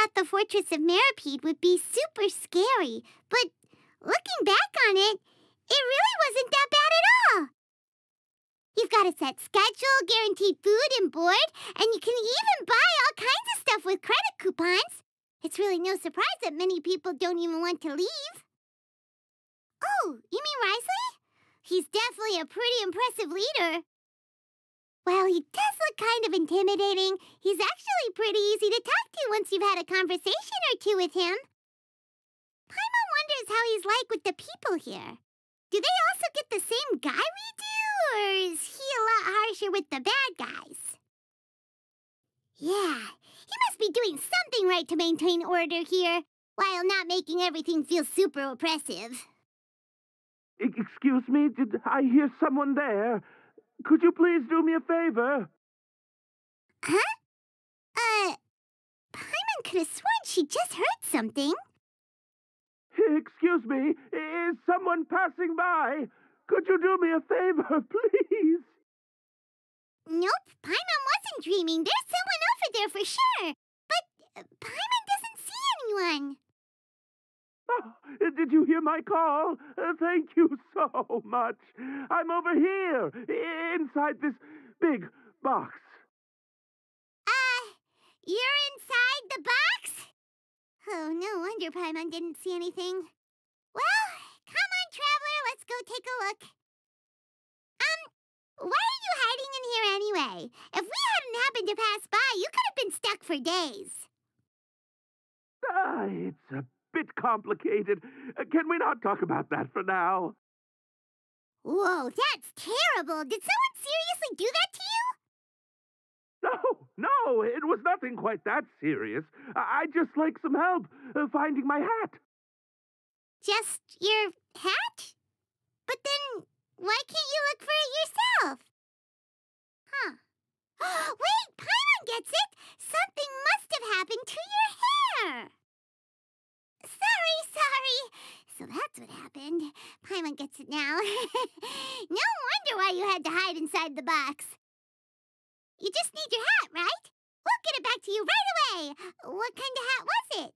thought the Fortress of Meropide would be super scary, but looking back on it, it really wasn't that bad at all. You've got a set schedule, guaranteed food and board, and you can even buy all kinds of stuff with credit coupons. It's really no surprise that many people don't even want to leave. Oh, you mean Wriothesley? He's definitely a pretty impressive leader. While he does look kind of intimidating, he's actually pretty easy to talk to once you've had a conversation or two with him. Paimon wonders how he's like with the people here. Do they also get the same guy we do, or is he a lot harsher with the bad guys? Yeah, he must be doing something right to maintain order here, while not making everything feel super oppressive. Excuse me, did I hear someone there? Could you please do me a favor? Huh? Uh, Paimon could have sworn she just heard something. Excuse me, is someone passing by? Could you do me a favor, please? Nope, Paimon wasn't dreaming. There's someone over there for sure. But uh, Paimon doesn't see anyone. Oh, did you hear my call? Uh, thank you so much. I'm over here, inside this big box. Uh, you're inside the box? Oh, no wonder Paimon didn't see anything. Well, come on, Traveler, let's go take a look. Um, why are you hiding in here anyway? If we hadn't happened to pass by, you could have been stuck for days. Ah, it's a bit complicated. Uh, can we not talk about that for now? Whoa, that's terrible. Did someone seriously do that to you? No, no, it was nothing quite that serious. I would just like some help uh, finding my hat. Just your hat? But then, why can't you look for it yourself? Huh. Wait, Paimon gets it! Something must have happened to your hair! Sorry, sorry. So that's what happened. Paimon gets it now. no wonder why you had to hide inside the box. You just need your hat, right? We'll get it back to you right away. What kind of hat was it?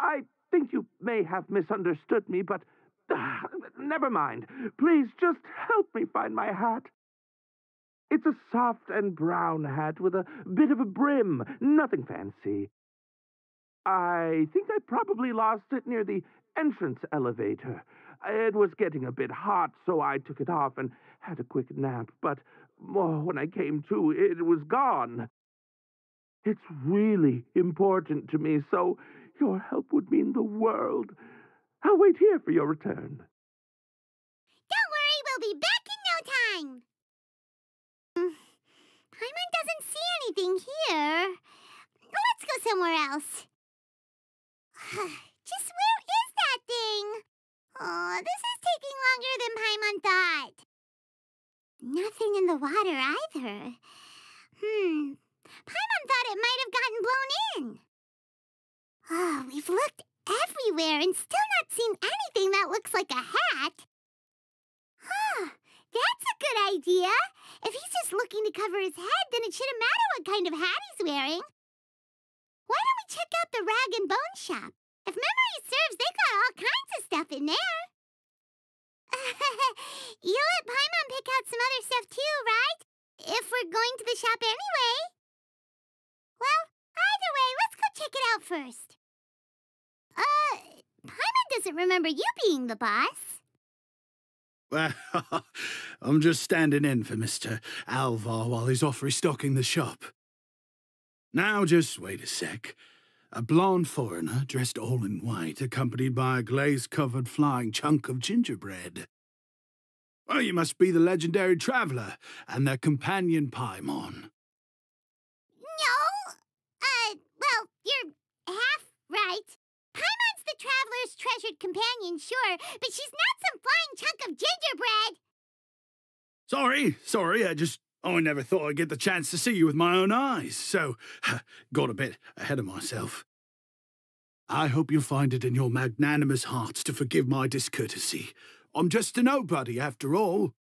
I think you may have misunderstood me, but uh, never mind. Please just help me find my hat. It's a soft and brown hat with a bit of a brim, nothing fancy. I think I probably lost it near the entrance elevator. It was getting a bit hot, so I took it off and had a quick nap, but oh, when I came to, it was gone. It's really important to me, so your help would mean the world. I'll wait here for your return. Don't worry, we'll be back in no time. Hmm, Paimon doesn't see anything here. Let's go somewhere else. Just where is that thing? Oh, this is taking longer than Paimon thought. Nothing in the water either. Hmm. Paimon thought it might have gotten blown in. Oh, we've looked everywhere and still not seen anything that looks like a hat. Huh. That's a good idea. If he's just looking to cover his head, then it shouldn't matter what kind of hat he's wearing. Why don't we check out the rag and bone shop? If memory serves, they got all kinds of stuff in there. you let Paimon pick out some other stuff too, right? If we're going to the shop anyway. Well, either way, let's go check it out first. Uh, Paimon doesn't remember you being the boss. Well, I'm just standing in for Mr. Alvar while he's off restocking the shop. Now, just wait a sec. A blonde foreigner, dressed all in white, accompanied by a glaze-covered flying chunk of gingerbread. Well, you must be the legendary traveler and their companion Paimon. No, uh, well, you're half right. Paimon's the traveler's treasured companion, sure, but she's not some flying chunk of gingerbread. Sorry, sorry, I just I never thought I'd get the chance to see you with my own eyes, so got a bit ahead of myself. I hope you find it in your magnanimous hearts to forgive my discourtesy. I'm just a nobody, after all.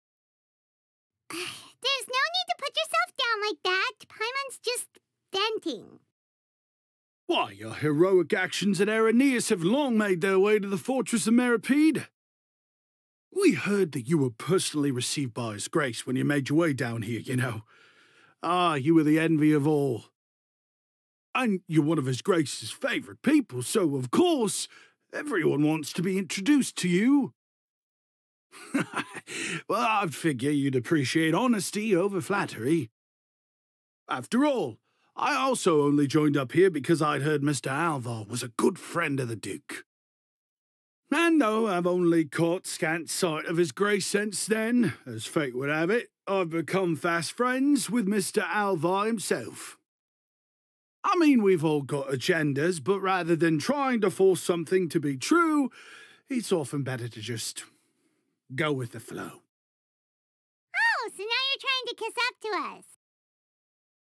There's no need to put yourself down like that. Paimon's just venting. Why, your heroic actions at Araneus have long made their way to the fortress of Meropide. We heard that you were personally received by His Grace when you made your way down here, you know. Ah, you were the envy of all. And you're one of His Grace's favourite people, so of course, everyone wants to be introduced to you. well, I'd figure you'd appreciate honesty over flattery. After all, I also only joined up here because I'd heard Mr. Alvar was a good friend of the Duke. And though I've only caught scant sight of his grace since then, as fate would have it, I've become fast friends with Mr. Alvar himself. I mean, we've all got agendas, but rather than trying to force something to be true, it's often better to just go with the flow. Oh, so now you're trying to kiss up to us.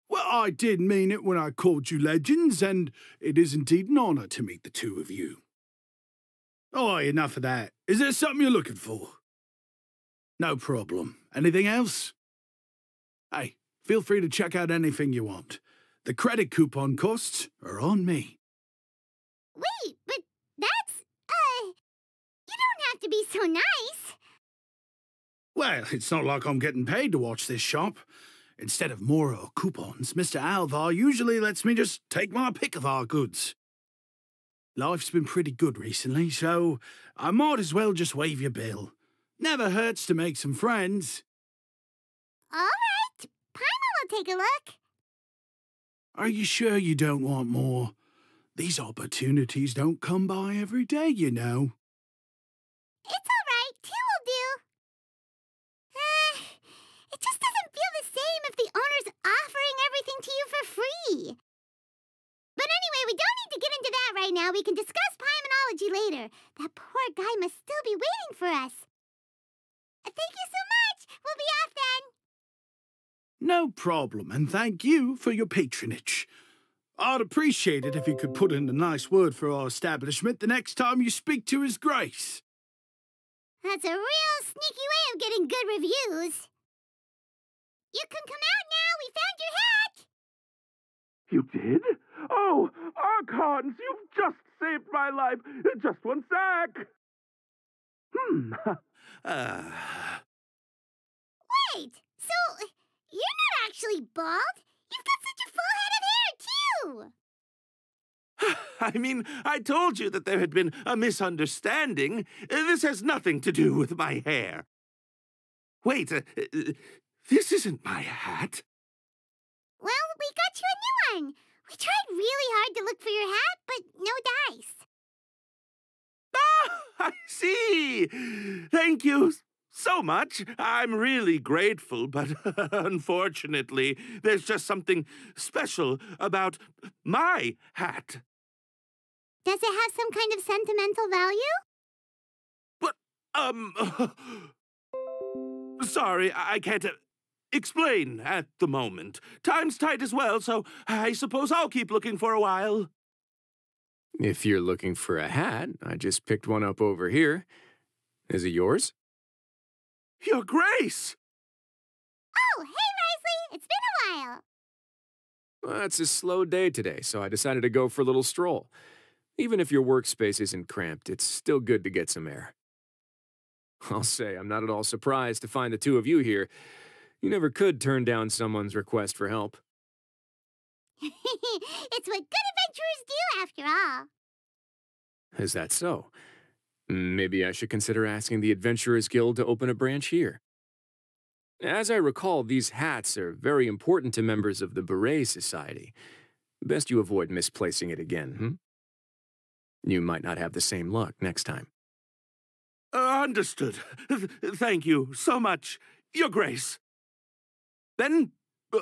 Well, I did mean it when I called you legends, and it is indeed an honor to meet the two of you. Oh, enough of that. Is there something you're looking for? No problem. Anything else? Hey, feel free to check out anything you want. The credit coupon costs are on me. Wait, but that's, uh, you don't have to be so nice. Well, it's not like I'm getting paid to watch this shop. Instead of more or coupons, Mr. Alvar usually lets me just take my pick of our goods. Life's been pretty good recently, so I might as well just waive your bill. Never hurts to make some friends. All right, Paimon will take a look. Are you sure you don't want more? These opportunities don't come by every day, you know. It's all right, two will do. Uh, it just doesn't feel the same if the owner's offering everything to you for free. But anyway, we don't need to get into that right now. We can discuss Paimonology later. That poor guy must still be waiting for us. Uh, Thank you so much. We'll be off then. No problem, and thank you for your patronage. I'd appreciate it if you could put in a nice word for our establishment the next time you speak to His Grace. That's a real sneaky way of getting good reviews. You can come out now. We found your hat. You did? Oh, Archons, you've just saved my life. Just one sec. Hmm. Ah, Wait, so you're not actually bald? You've got such a full head of hair, too. I mean, I told you that there had been a misunderstanding. Uh, This has nothing to do with my hair. Wait, uh, uh, this isn't my hat. Well, we got you a new one. We tried really hard to look for your hat, but no dice. Ah, I see. Thank you so much. I'm really grateful, but unfortunately, there's just something special about my hat. Does it have some kind of sentimental value? But, um. Sorry, I I can't uh, explain at the moment. Time's tight as well, so I suppose I'll keep looking for a while. If you're looking for a hat, I just picked one up over here. Is it yours? Your Grace! Oh, hey, Wriothesley. It's been a while. Well, it's a slow day today, so I decided to go for a little stroll. Even if your workspace isn't cramped, it's still good to get some air. I'll say I'm not at all surprised to find the two of you here. You never could turn down someone's request for help. it's what good adventurers do, after all. Is that so? Maybe I should consider asking the Adventurers Guild to open a branch here. As I recall, these hats are very important to members of the Beret Society. Best you avoid misplacing it again, hmm? You might not have the same luck next time. Uh, understood. Th- Thank you so much, Your Grace. Then, uh,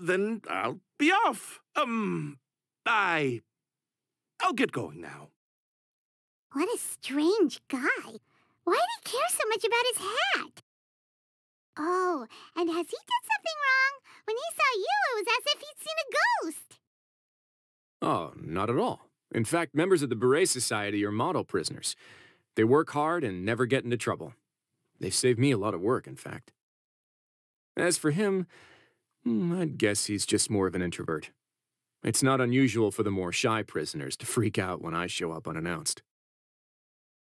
then I'll be off. Um, I, I'll get going now. What a strange guy. Why did he care so much about his hat? Oh, and has he done something wrong? When he saw you, it was as if he'd seen a ghost. Oh, not at all. In fact, members of the Beret Society are model prisoners. They work hard and never get into trouble. They've saved me a lot of work, in fact. As for him, hmm, I'd guess he's just more of an introvert. It's not unusual for the more shy prisoners to freak out when I show up unannounced.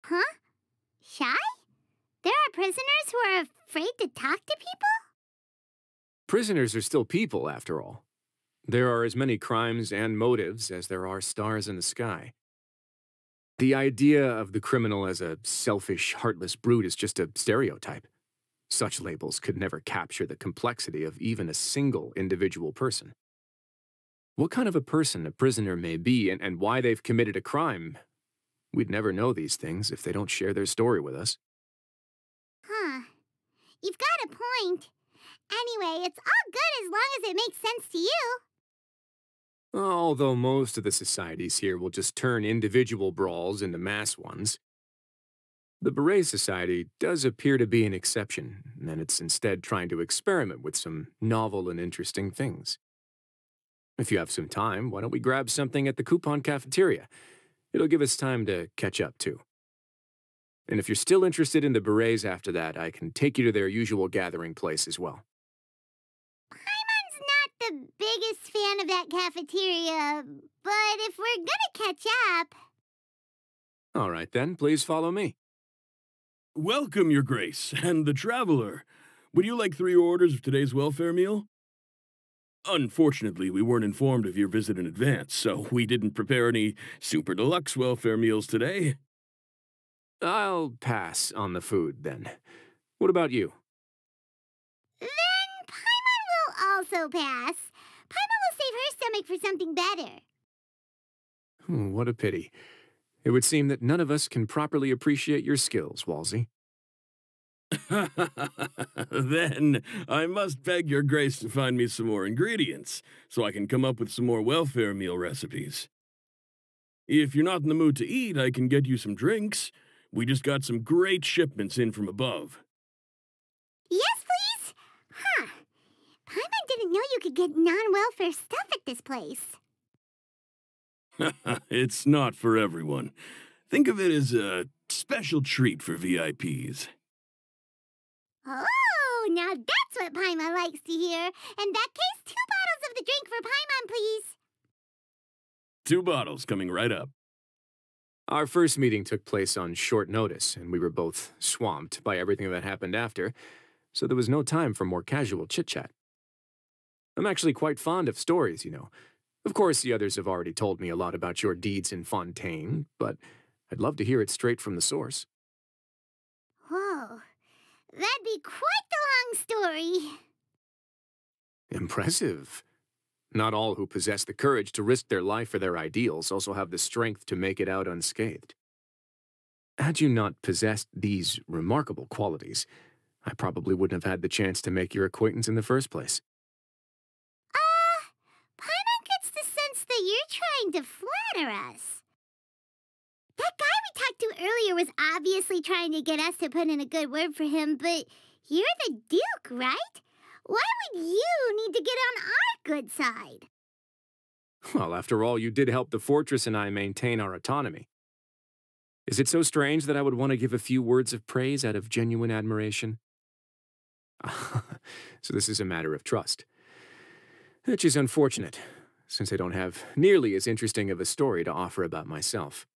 Huh? Shy? There are prisoners who are afraid to talk to people? Prisoners are still people, after all. There are as many crimes and motives as there are stars in the sky. The idea of the criminal as a selfish, heartless brute is just a stereotype. Such labels could never capture the complexity of even a single individual person. What kind of a person a prisoner may be and, and why they've committed a crime, we'd never know these things if they don't share their story with us. Huh. You've got a point. Anyway, it's all good as long as it makes sense to you. Although most of the societies here will just turn individual brawls into mass ones, the Beret Society does appear to be an exception, and it's instead trying to experiment with some novel and interesting things. If you have some time, why don't we grab something at the coupon cafeteria? It'll give us time to catch up, too. And if you're still interested in the Berets after that, I can take you to their usual gathering place as well. Paimon's not the biggest fan of that cafeteria, but if we're gonna catch up... All right, then, please follow me. Welcome, Your Grace, and the Traveler. Would you like three orders of today's welfare meal? Unfortunately, we weren't informed of your visit in advance, so we didn't prepare any super deluxe welfare meals today. I'll pass on the food, then. What about you? Then Paimon will also pass. Paimon will save her stomach for something better. Hmm, what a pity. It would seem that none of us can properly appreciate your skills, Walsey. then I must beg your grace to find me some more ingredients, so I can come up with some more welfare meal recipes. If you're not in the mood to eat, I can get you some drinks. We just got some great shipments in from above. Yes, please? Huh. Paimon didn't know you could get non-welfare stuff at this place. it's not for everyone. Think of it as a special treat for VIPs. Oh, now that's what Paimon likes to hear. In that case, two bottles of the drink for Paimon, please. Two bottles coming right up. Our first meeting took place on short notice, and we were both swamped by everything that happened after, so there was no time for more casual chit chat. I'm actually quite fond of stories, you know. Of course, the others have already told me a lot about your deeds in Fontaine, but I'd love to hear it straight from the source. Whoa. That'd be quite the long story. Impressive. Not all who possess the courage to risk their life for their ideals also have the strength to make it out unscathed. Had you not possessed these remarkable qualities, I probably wouldn't have had the chance to make your acquaintance in the first place. Uh, Paimon gets the sense that you're trying to flatter us. That guy we talked to earlier was obviously trying to get us to put in a good word for him, but you're the Duke, right? Why would you need to get on our good side? Well, after all, you did help the fortress and I maintain our autonomy. Is it so strange that I would want to give a few words of praise out of genuine admiration? so this is a matter of trust. Which is unfortunate, since I don't have nearly as interesting of a story to offer about myself.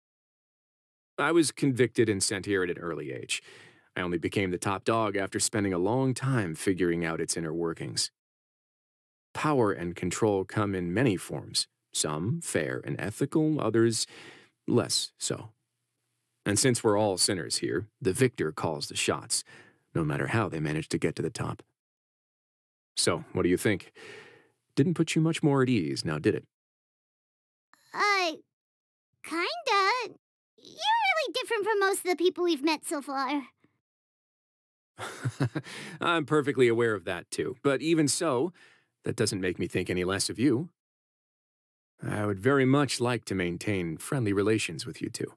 I was convicted and sent here at an early age. I only became the top dog after spending a long time figuring out its inner workings. Power and control come in many forms, some fair and ethical, others less so. And since we're all sinners here, the victor calls the shots, no matter how they manage to get to the top. So, what do you think? Didn't put you much more at ease, now did it? Uh, kinda. You're really different from most of the people we've met so far. I'm perfectly aware of that, too. But even so, that doesn't make me think any less of you. I would very much like to maintain friendly relations with you two.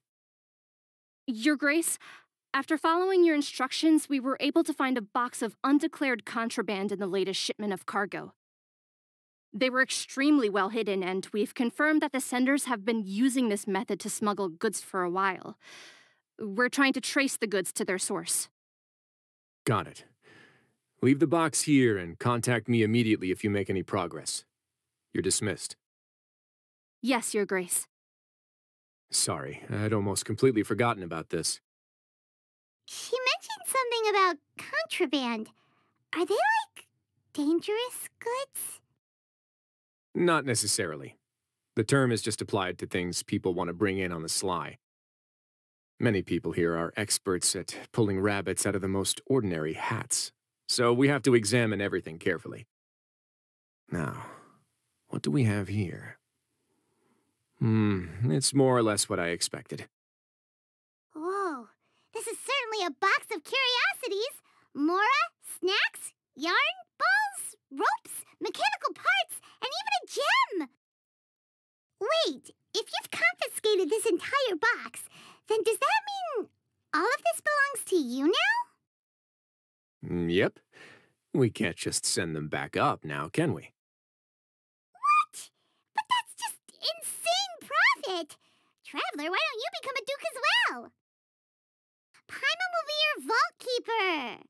Your Grace, after following your instructions, we were able to find a box of undeclared contraband in the latest shipment of cargo. They were extremely well hidden, and we've confirmed that the senders have been using this method to smuggle goods for a while. We're trying to trace the goods to their source. Got it. Leave the box here and contact me immediately if you make any progress. You're dismissed. Yes, Your Grace. Sorry, I'd almost completely forgotten about this. She mentioned something about contraband. Are they like dangerous goods? Not necessarily. The term is just applied to things people want to bring in on the sly. Many people here are experts at pulling rabbits out of the most ordinary hats, so we have to examine everything carefully. Now, what do we have here? Hmm, it's more or less what I expected. Whoa, this is certainly a box of curiosities. Mora, snacks, yarn, balls, ropes, mechanical parts, and even a gem! Wait, if you've confiscated this entire box, then does that mean all of this belongs to you now? Mm, Yep. We can't just send them back up now, can we? What? But that's just insane profit! Traveler, why don't you become a duke as well? Paimon will be your vault keeper!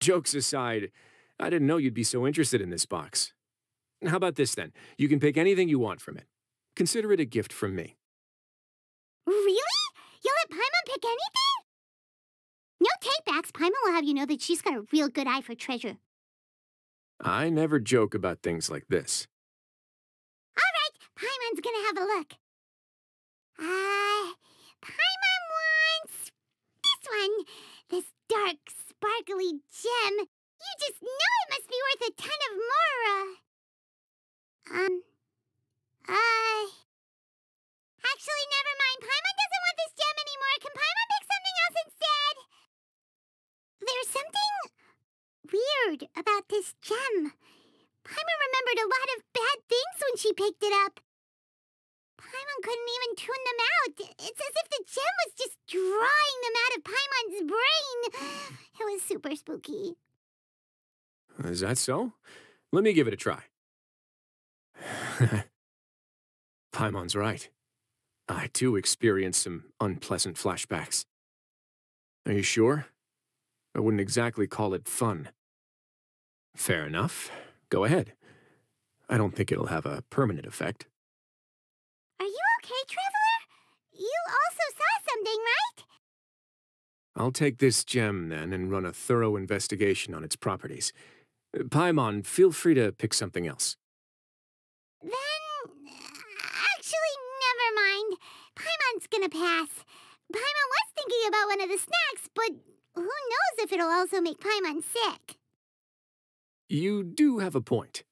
Jokes aside, I didn't know you'd be so interested in this box. How about this then? You can pick anything you want from it. Consider it a gift from me. Really? You'll let Paimon pick anything? No takebacks. Paimon will have you know that she's got a real good eye for treasure. I never joke about things like this. All right, Paimon's gonna have a look. Uh, Paimon wants this one. This dark, sparkly gem. You just know it must be worth a ton of mora. Um, uh... Actually, never mind. Paimon doesn't want this gem anymore. Can Paimon pick something else instead? There's something weird about this gem. Paimon remembered a lot of bad things when she picked it up. Paimon couldn't even tune them out. It's as if the gem was just drawing them out of Paimon's brain. It was super spooky. Is that so? Let me give it a try. Paimon's right. I too experience some unpleasant flashbacks. Are you sure? I wouldn't exactly call it fun. Fair enough. Go ahead. I don't think it'll have a permanent effect. Are you okay, Traveler? You also saw something, right? I'll take this gem then and run a thorough investigation on its properties. Paimon, feel free to pick something else. Then. Actually, never mind. Paimon's gonna pass. Paimon was thinking about one of the snacks, but who knows if it'll also make Paimon sick? You do have a point.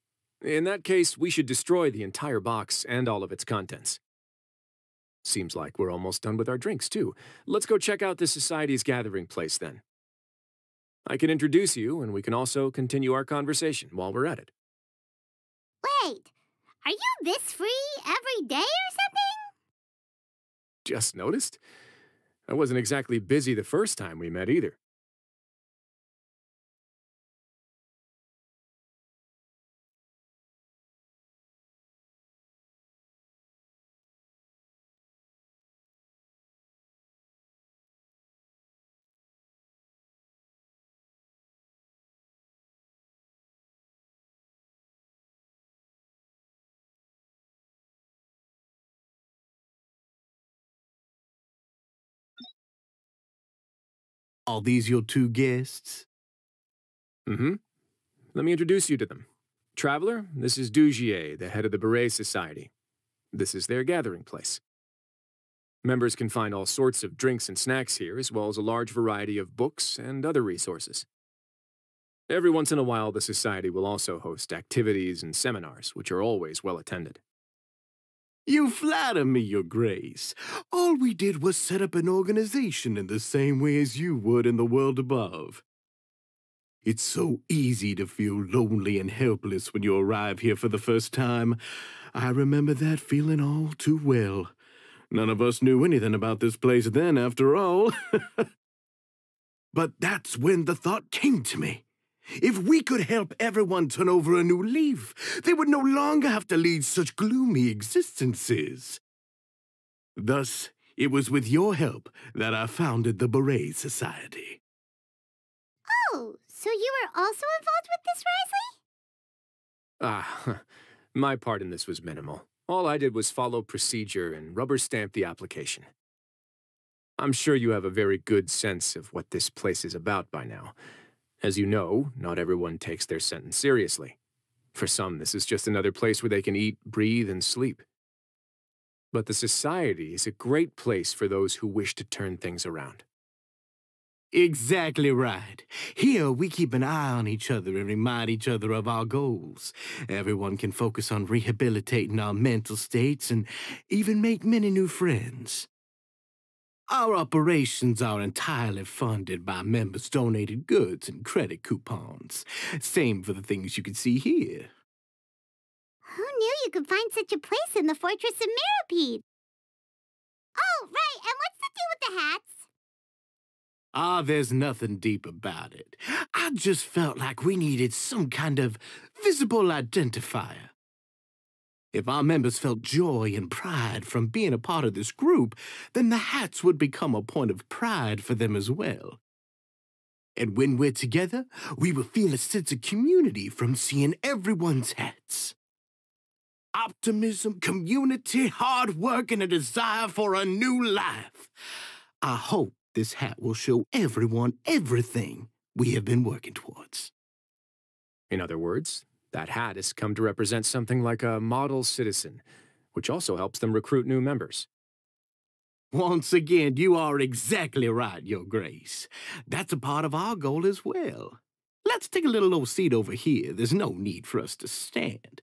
In that case, we should destroy the entire box and all of its contents. Seems like we're almost done with our drinks, too. Let's go check out the Society's gathering place, then. I can introduce you, and we can also continue our conversation while we're at it. Wait, are you this free every day or something? Just noticed? I wasn't exactly busy the first time we met either. Are these your two guests? Mm-hmm. Let me introduce you to them. Traveler, this is Dugier, the head of the Beret Society. This is their gathering place. Members can find all sorts of drinks and snacks here, as well as a large variety of books and other resources. Every once in a while, the Society will also host activities and seminars, which are always well attended. You flatter me, Your Grace. All we did was set up an organization in the same way as you would in the world above. It's so easy to feel lonely and helpless when you arrive here for the first time. I remember that feeling all too well. None of us knew anything about this place then, after all. but that's when the thought came to me. If we could help everyone turn over a new leaf, they would no longer have to lead such gloomy existences. Thus, it was with your help that I founded the Beret Society. Oh, so you were also involved with this, Wriothesley? Ah, my part in this was minimal. All I did was follow procedure and rubber stamp the application. I'm sure you have a very good sense of what this place is about by now. As you know, not everyone takes their sentence seriously. For some, this is just another place where they can eat, breathe, and sleep. But the Society is a great place for those who wish to turn things around. Exactly right. Here, we keep an eye on each other and remind each other of our goals. Everyone can focus on rehabilitating our mental states and even make many new friends. Our operations are entirely funded by members' donated goods and credit coupons. Same for the things you can see here. Who knew you could find such a place in the Fortress of Meropide? Oh, right, and what's the deal with the hats? Ah, there's nothing deep about it. I just felt like we needed some kind of visible identifier. If our members felt joy and pride from being a part of this group, then the hats would become a point of pride for them as well. And when we're together, we will feel a sense of community from seeing everyone's hats. Optimism, community, hard work, and a desire for a new life. I hope this hat will show everyone everything we have been working towards. In other words, that hat has come to represent something like a model citizen, which also helps them recruit new members. Once again, you are exactly right, Your Grace. That's a part of our goal as well. Let's take a little old seat over here. There's no need for us to stand.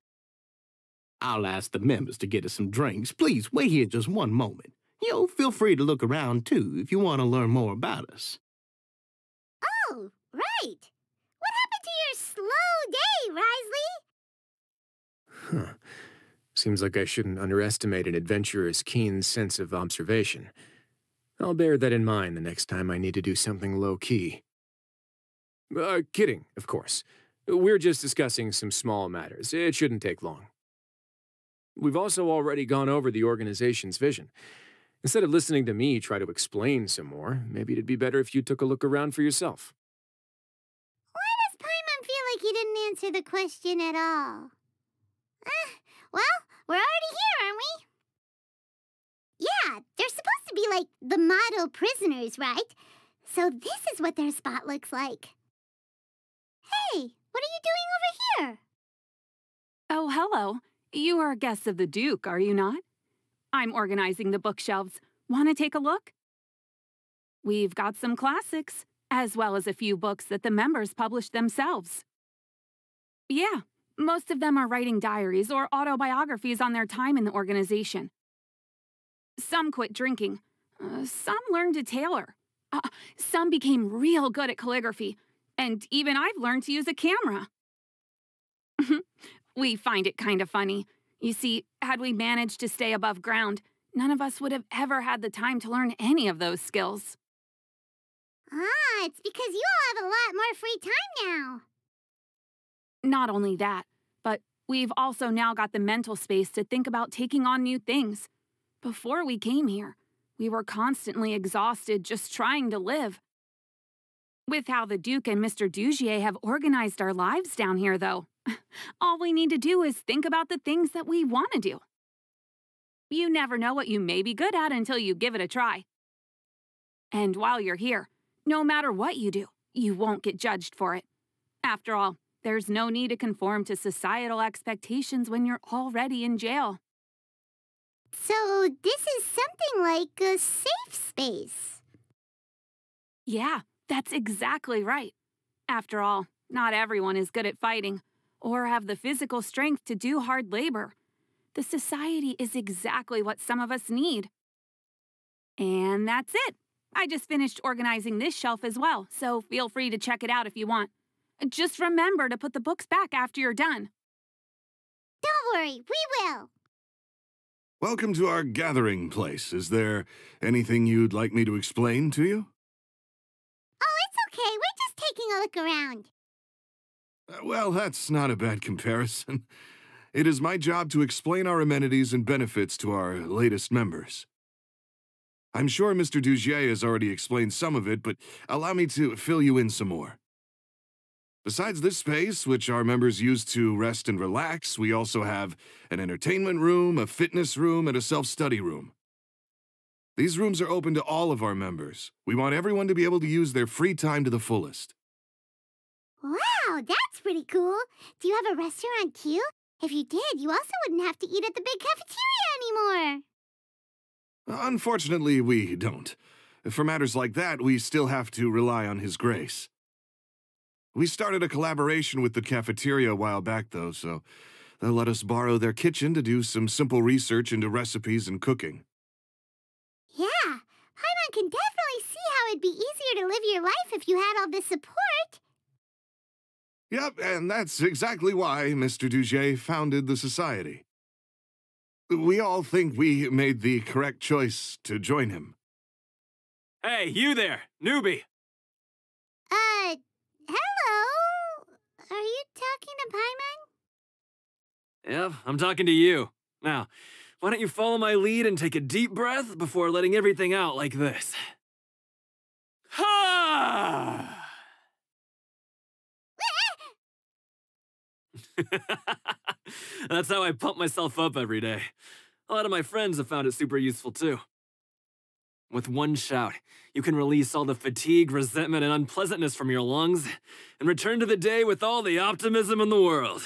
I'll ask the members to get us some drinks. Please wait here just one moment. You know, feel free to look around too if you want to learn more about us. Oh, right. What happened to your slow day, Wriothesley? Huh. Seems like I shouldn't underestimate an adventurer's keen sense of observation. I'll bear that in mind the next time I need to do something low-key. Uh, kidding, of course. We're just discussing some small matters. It shouldn't take long. We've also already gone over the organization's vision. Instead of listening to me try to explain some more, maybe it'd be better if you took a look around for yourself. Why does Paimon feel like he didn't answer the question at all? Well, we're already here, aren't we? Yeah, they're supposed to be like the model prisoners, right? So this is what their spot looks like. Hey, what are you doing over here? Oh, hello. You are guests of the Duke, are you not? I'm organizing the bookshelves. Want to take a look? We've got some classics, as well as a few books that the members published themselves. Yeah, most of them are writing diaries or autobiographies on their time in the organization. Some quit drinking. Uh, some learned to tailor. Uh, some became real good at calligraphy. And even I've learned to use a camera. we find it kind of funny. You see, had we managed to stay above ground, none of us would have ever had the time to learn any of those skills. Ah, it's because you all have a lot more free time now. Not only that, but we've also now got the mental space to think about taking on new things. Before we came here, we were constantly exhausted just trying to live. With how the Duke and Mr. Dugier have organized our lives down here, though, all we need to do is think about the things that we want to do. You never know what you may be good at until you give it a try. And while you're here, no matter what you do, you won't get judged for it. After all, there's no need to conform to societal expectations when you're already in jail. So this is something like a safe space. Yeah, that's exactly right. After all, not everyone is good at fighting, or have the physical strength to do hard labor. The society is exactly what some of us need. And that's it. I just finished organizing this shelf as well, so feel free to check it out if you want. Just remember to put the books back after you're done. Don't worry, we will. Welcome to our gathering place. Is there anything you'd like me to explain to you? Oh, it's okay. We're just taking a look around. Uh, well, that's not a bad comparison. It is my job to explain our amenities and benefits to our latest members. I'm sure Mr. Dugier has already explained some of it, but allow me to fill you in some more. Besides this space, which our members use to rest and relax, we also have an entertainment room, a fitness room, and a self study room. These rooms are open to all of our members. We want everyone to be able to use their free time to the fullest. Wow, that's pretty cool. Do you have a restaurant too? If you did, you also wouldn't have to eat at the big cafeteria anymore. Unfortunately, we don't. For matters like that, we still have to rely on His grace. We started a collaboration with the cafeteria a while back, though, so they'll let us borrow their kitchen to do some simple research into recipes and cooking. Yeah, Paimon can definitely see how it'd be easier to live your life if you had all this support. Yep, and that's exactly why Mr. Dugier founded the Society. We all think we made the correct choice to join him. Hey, you there, newbie! Uh, hello? Are you talking to Paimon? Yep, I'm talking to you. Now, why don't you follow my lead and take a deep breath before letting everything out like this? Ha! That's how I pump myself up every day. A lot of my friends have found it super useful too. With one shout, you can release all the fatigue, resentment, and unpleasantness from your lungs and return to the day with all the optimism in the world.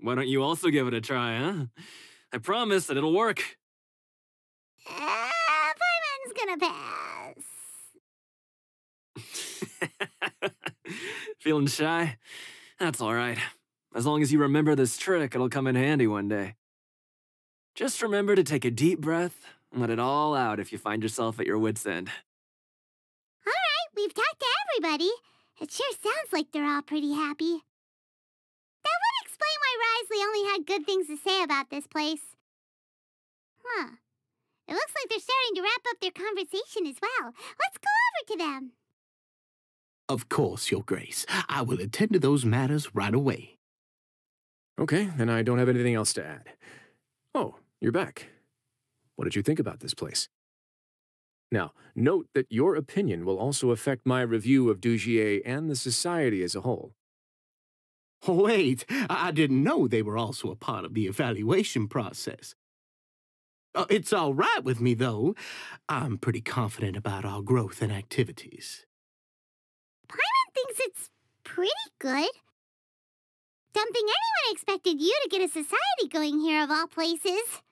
Why don't you also give it a try, huh? I promise that it'll work. Uh, gonna pass. Feeling shy? That's all right. As long as you remember this trick, it'll come in handy one day. Just remember to take a deep breath let it all out if you find yourself at your wit's end. All right, we've talked to everybody. It sure sounds like they're all pretty happy. That would explain why Wriothesley only had good things to say about this place. Huh. It looks like they're starting to wrap up their conversation as well. Let's go over to them. Of course, Your Grace. I will attend to those matters right away. Okay, then I don't have anything else to add. Oh, you're back. What did you think about this place? Now, note that your opinion will also affect my review of Dugier and the Society as a whole. Wait, I didn't know they were also a part of the evaluation process. Uh, it's all right with me, though. I'm pretty confident about our growth and activities. Paimon thinks it's pretty good. Don't think anyone expected you to get a society going here of all places.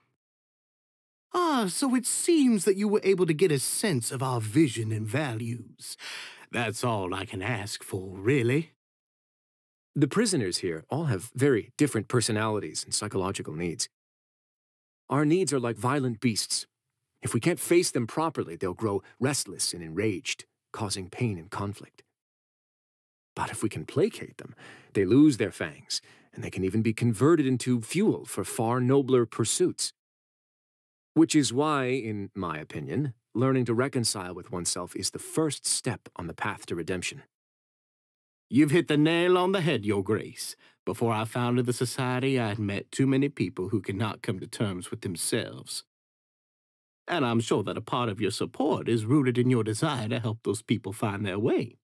Ah, so it seems that you were able to get a sense of our vision and values. That's all I can ask for, really. The prisoners here all have very different personalities and psychological needs. Our needs are like violent beasts. If we can't face them properly, they'll grow restless and enraged, causing pain and conflict. But if we can placate them, they lose their fangs, and they can even be converted into fuel for far nobler pursuits. Which is why, in my opinion, learning to reconcile with oneself is the first step on the path to redemption. You've hit the nail on the head, Your Grace. Before I founded the Society, I had met too many people who could not come to terms with themselves. And I'm sure that a part of your support is rooted in your desire to help those people find their way.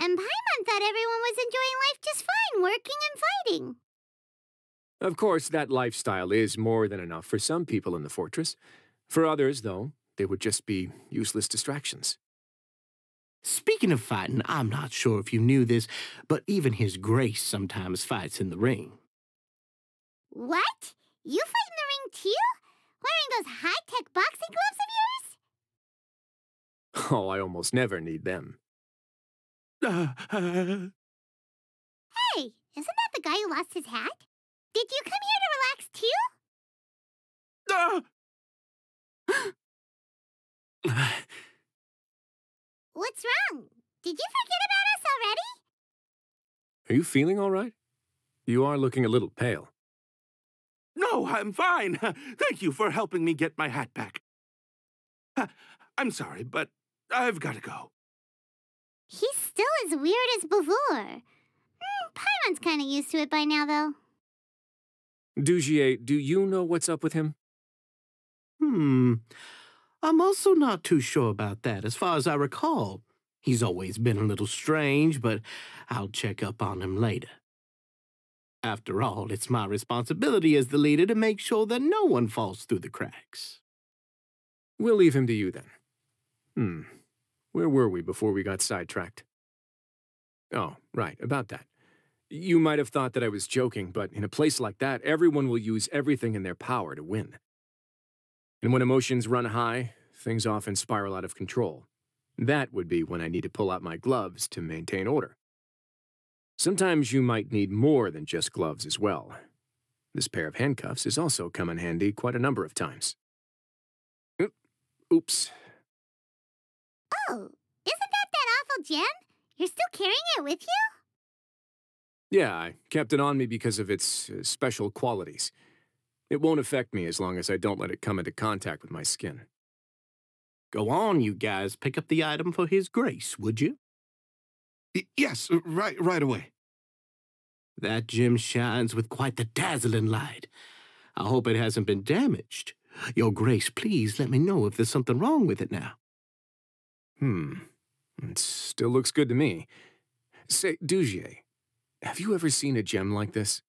And Paimon thought everyone was enjoying life just fine, working and fighting. Of course, that lifestyle is more than enough for some people in the fortress. For others, though, they would just be useless distractions. Speaking of fighting, I'm not sure if you knew this, but even His Grace sometimes fights in the ring. What? You fight in the ring too? Wearing those high-tech boxing gloves of yours? Oh, I almost never need them. Hey, isn't that the guy who lost his hat? Did you come here to relax too? What's wrong? Did you forget about us already? Are you feeling all right? You are looking a little pale. No, I'm fine. Thank you for helping me get my hat back. I'm sorry, but I've got to go. He's still as weird as before. Mm, Paimon's kind of used to it by now, though. Dugier, do you know what's up with him? Hmm. I'm also not too sure about that. As far as I recall, He's always been a little strange, but I'll check up on him later. After all, it's my responsibility as the leader to make sure that no one falls through the cracks. We'll leave him to you then. Hmm. Where were we before we got sidetracked? Oh, right, about that. You might have thought that I was joking, but in a place like that, everyone will use everything in their power to win. And when emotions run high, things often spiral out of control. That would be when I need to pull out my gloves to maintain order. Sometimes you might need more than just gloves as well. This pair of handcuffs has also come in handy quite a number of times. Oops. Oh, isn't that that awful gem? You're still carrying it with you? Yeah, I kept it on me because of its uh, special qualities. It won't affect me as long as I don't let it come into contact with my skin. Go on, you guys. Pick up the item for his grace, would you? Yes, right, right away. That gem shines with quite the dazzling light. I hope it hasn't been damaged. Your Grace, please let me know if there's something wrong with it now. Hmm. It still looks good to me. Say, Dugier, have you ever seen a gem like this?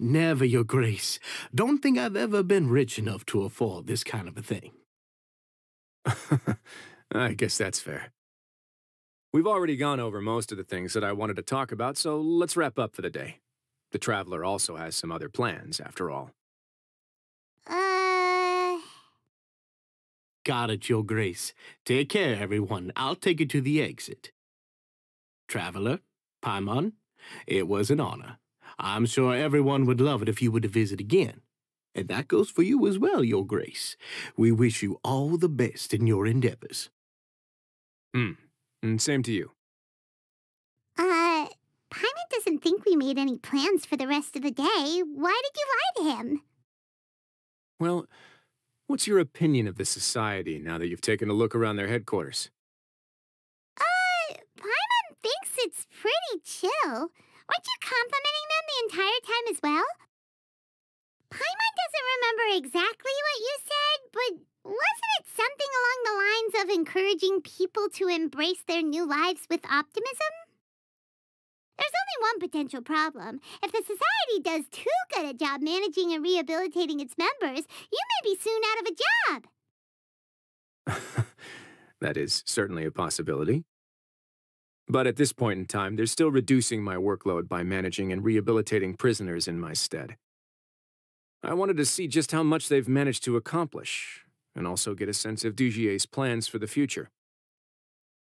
Never, Your Grace. Don't think I've ever been rich enough to afford this kind of a thing. I guess that's fair. We've already gone over most of the things that I wanted to talk about, so let's wrap up for the day. The Traveler also has some other plans, after all. Uh... Got it, Your Grace. Take care, everyone. I'll take you to the exit. Traveler, Paimon, it was an honor. I'm sure everyone would love it if you were to visit again. And that goes for you as well, Your Grace. We wish you all the best in your endeavors. Hmm. And same to you. Uh, Paimon doesn't think we made any plans for the rest of the day. Why did you lie to him? Well, what's your opinion of the Society now that you've taken a look around their headquarters? Uh, Paimon thinks it's pretty chill. Weren't you complimenting them the entire time as well? Paimon doesn't remember exactly what you said, but wasn't it something along the lines of encouraging people to embrace their new lives with optimism? There's only one potential problem. If the Society does too good a job managing and rehabilitating its members, you may be soon out of a job. that is certainly a possibility. But at this point in time, they're still reducing my workload by managing and rehabilitating prisoners in my stead. I wanted to see just how much they've managed to accomplish, and also get a sense of Dugier's plans for the future.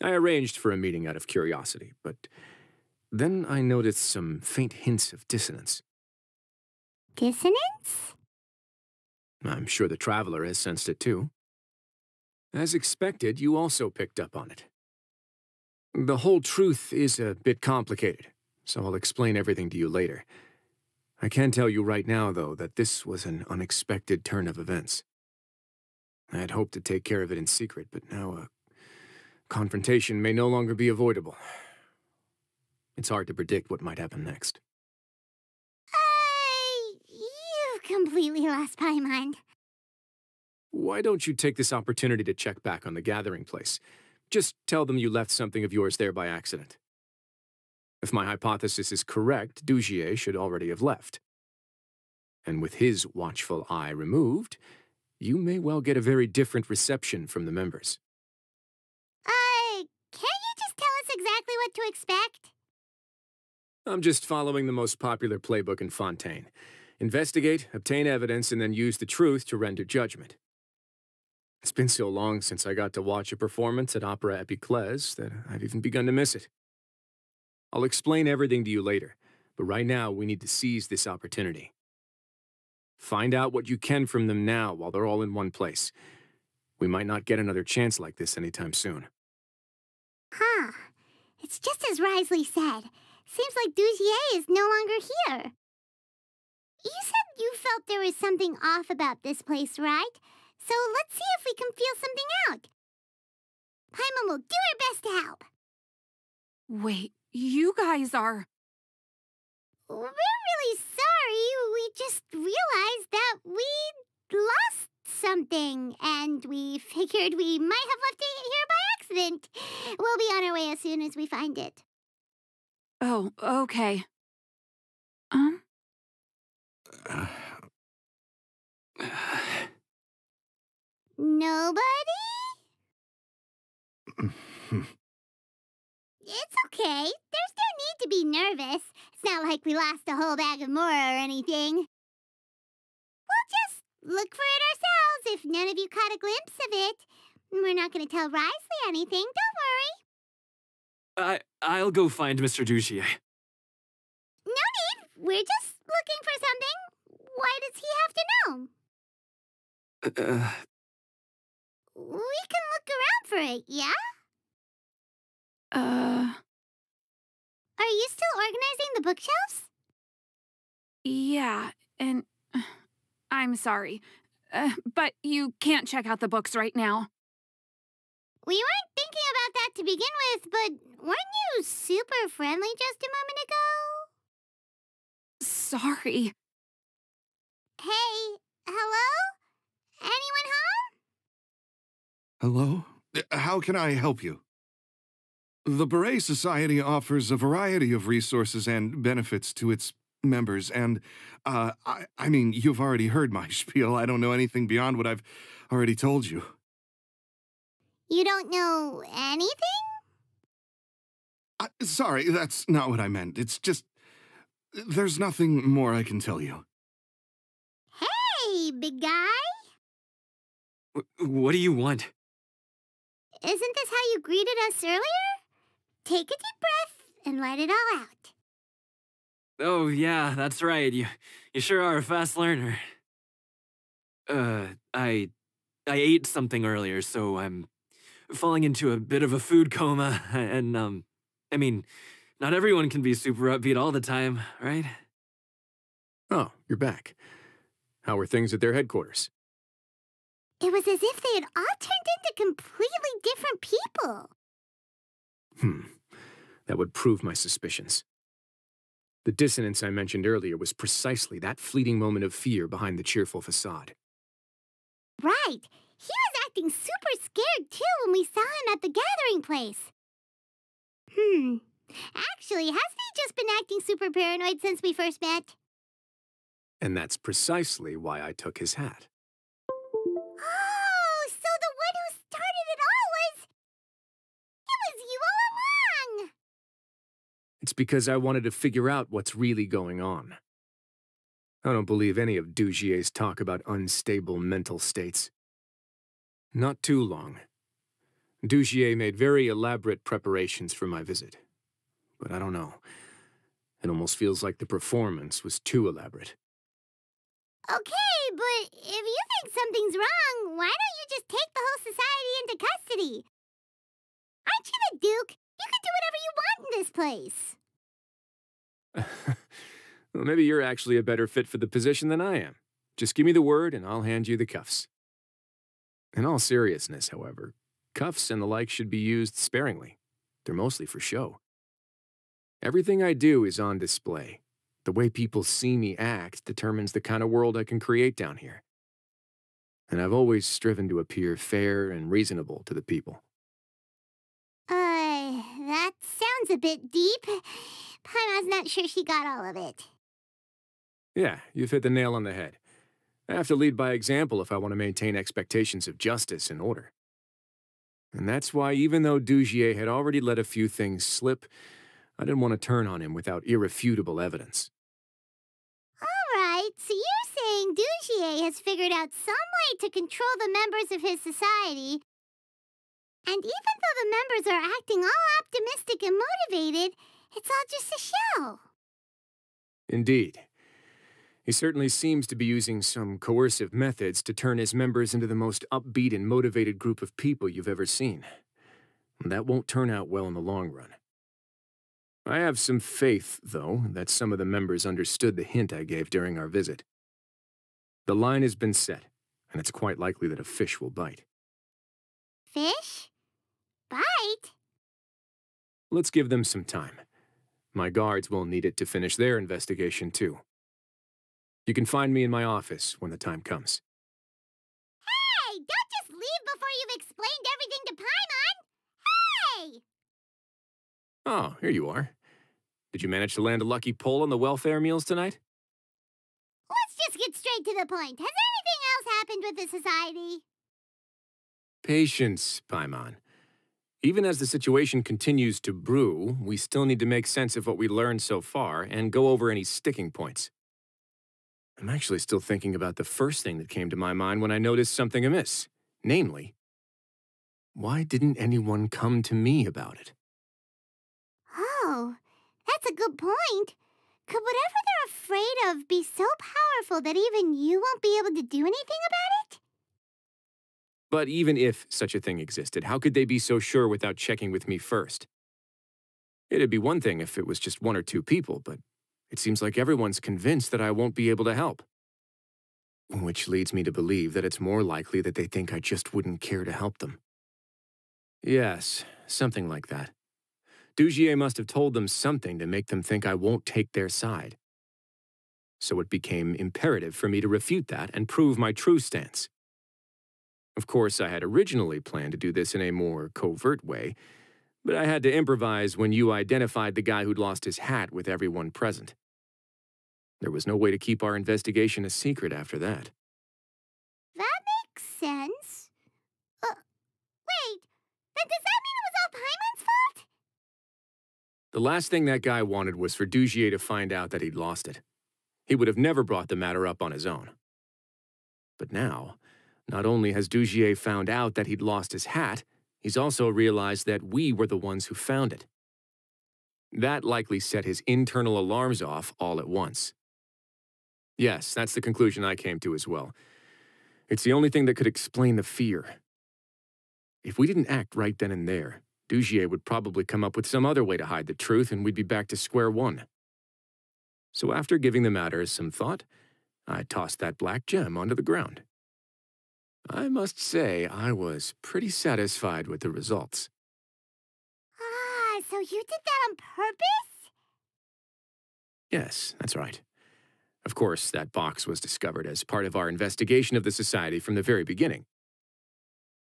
I arranged for a meeting out of curiosity, but then I noticed some faint hints of dissonance. Dissonance? I'm sure the Traveler has sensed it too. As expected, you also picked up on it. The whole truth is a bit complicated, so I'll explain everything to you later. I can tell you right now, though, that this was an unexpected turn of events. I had hoped to take care of it in secret, but now a confrontation may no longer be avoidable. It's hard to predict what might happen next. Uh, you've completely lost my mind. Why don't you take this opportunity to check back on the gathering place? Just tell them you left something of yours there by accident. If my hypothesis is correct, Dugier should already have left. And with his watchful eye removed, you may well get a very different reception from the members. Uh, can't you just tell us exactly what to expect? I'm just following the most popular playbook in Fontaine. Investigate, obtain evidence, and then use the truth to render judgment. It's been so long since I got to watch a performance at Opera Epiclese that I've even begun to miss it. I'll explain everything to you later, but right now we need to seize this opportunity. Find out what you can from them now while they're all in one place. We might not get another chance like this anytime soon. Huh. It's just as Wriothesley said. Seems like Dugier is no longer here. You said you felt there was something off about this place, right? So let's see if we can feel something out. Paimon will do her best to help. Wait, you guys are... We're really sorry. We just realized that we lost something, and we figured we might have left it here by accident. We'll be on our way as soon as we find it. Oh, okay. Um, Uh, Nobody? It's okay. There's no need to be nervous. It's not like we lost a whole bag of Mora or anything. We'll just look for it ourselves if none of you caught a glimpse of it. We're not going to tell Wriothesley anything, don't worry. I I'll go find Mr. Dugier. No need. We're just looking for something. Why does he have to know? Uh, We can look around for it, yeah? uh, Are you still organizing the bookshelves? yeah, and I'm sorry. Uh, but you can't check out the books right now. We weren't thinking about that to begin with, but weren't you super friendly just a moment ago? Sorry. Hey, hello? Anyone home? Hello? Uh, How can I help you? The Beret Society offers a variety of resources and benefits to its members, and, uh, I, I mean, you've already heard my spiel. I don't know anything beyond what I've already told you. You don't know anything? Uh, sorry, that's not what I meant. It's just. There's nothing more I can tell you. Hey, big guy. wh- what do you want? Isn't this how you greeted us earlier? Take a deep breath and let it all out. Oh yeah, that's right. You you sure are a fast learner. Uh, I I ate something earlier, so I'm falling into a bit of a food coma, and um, I mean, not everyone can be super upbeat all the time, right? Oh, you're back. How were things at their headquarters? It was as if they had all turned into completely different people. Hmm. That would prove my suspicions. The dissonance I mentioned earlier was precisely that fleeting moment of fear behind the cheerful facade. Right. He was acting super scared too when we saw him at the gathering place. Hmm. Actually, hasn't he just been acting super paranoid since we first met? And that's precisely why I took his hat. It's because I wanted to figure out what's really going on. I don't believe any of Dugier's talk about unstable mental states. Not too long. Dugier made very elaborate preparations for my visit. But I don't know. It almost feels like the performance was too elaborate. Okay, but if you think something's wrong, why don't you just take the whole society into custody? Aren't you the Duke? You can do whatever you want in this place. well, maybe you're actually a better fit for the position than I am. Just give me the word and I'll hand you the cuffs. In all seriousness, however, cuffs and the like should be used sparingly. They're mostly for show. Everything I do is on display. The way people see me act determines the kind of world I can create down here. And I've always striven to appear fair and reasonable to the people. Uh, that sounds a bit deep. Paimon's not sure she got all of it. Yeah, you've hit the nail on the head. I have to lead by example if I want to maintain expectations of justice and order. And that's why, even though Dugier had already let a few things slip, I didn't want to turn on him without irrefutable evidence. All right, so you're saying Dugier has figured out some way to control the members of his society. And even though the members are acting all optimistic and motivated, it's all just a show. Indeed. He certainly seems to be using some coercive methods to turn his members into the most upbeat and motivated group of people you've ever seen. And that won't turn out well in the long run. I have some faith, though, that some of the members understood the hint I gave during our visit. The line has been set, and it's quite likely that a fish will bite. Fish? Bite? Let's give them some time. My guards will need it to finish their investigation, too. You can find me in my office when the time comes. Hey, don't just leave before you've explained everything to Paimon! Hey! Oh, here you are. Did you manage to land a lucky pull on the welfare meals tonight? Let's just get straight to the point. Has anything else happened with the society? Patience, Paimon. Even as the situation continues to brew, we still need to make sense of what we learned so far and go over any sticking points. I'm actually still thinking about the first thing that came to my mind when I noticed something amiss. Namely, why didn't anyone come to me about it? Oh, that's a good point. Could whatever they're afraid of be so powerful that even you won't be able to do anything about it? But even if such a thing existed, how could they be so sure without checking with me first? It'd be one thing if it was just one or two people, but it seems like everyone's convinced that I won't be able to help. Which leads me to believe that it's more likely that they think I just wouldn't care to help them. Yes, something like that. Dugier must have told them something to make them think I won't take their side. So it became imperative for me to refute that and prove my true stance. Of course, I had originally planned to do this in a more covert way, but I had to improvise when you identified the guy who'd lost his hat with everyone present. There was no way to keep our investigation a secret after that. That makes sense. Uh, wait, then does that mean it was all Paimon's fault? The last thing that guy wanted was for Dugier to find out that he'd lost it. He would have never brought the matter up on his own. But now, not only has Dugier found out that he'd lost his hat, he's also realized that we were the ones who found it. That likely set his internal alarms off all at once. Yes, that's the conclusion I came to as well. It's the only thing that could explain the fear. If we didn't act right then and there, Dugier would probably come up with some other way to hide the truth and we'd be back to square one. So after giving the matter some thought, I tossed that black gem onto the ground. I must say I was pretty satisfied with the results. Ah, so you did that on purpose? Yes, that's right. Of course, that box was discovered as part of our investigation of the Society from the very beginning.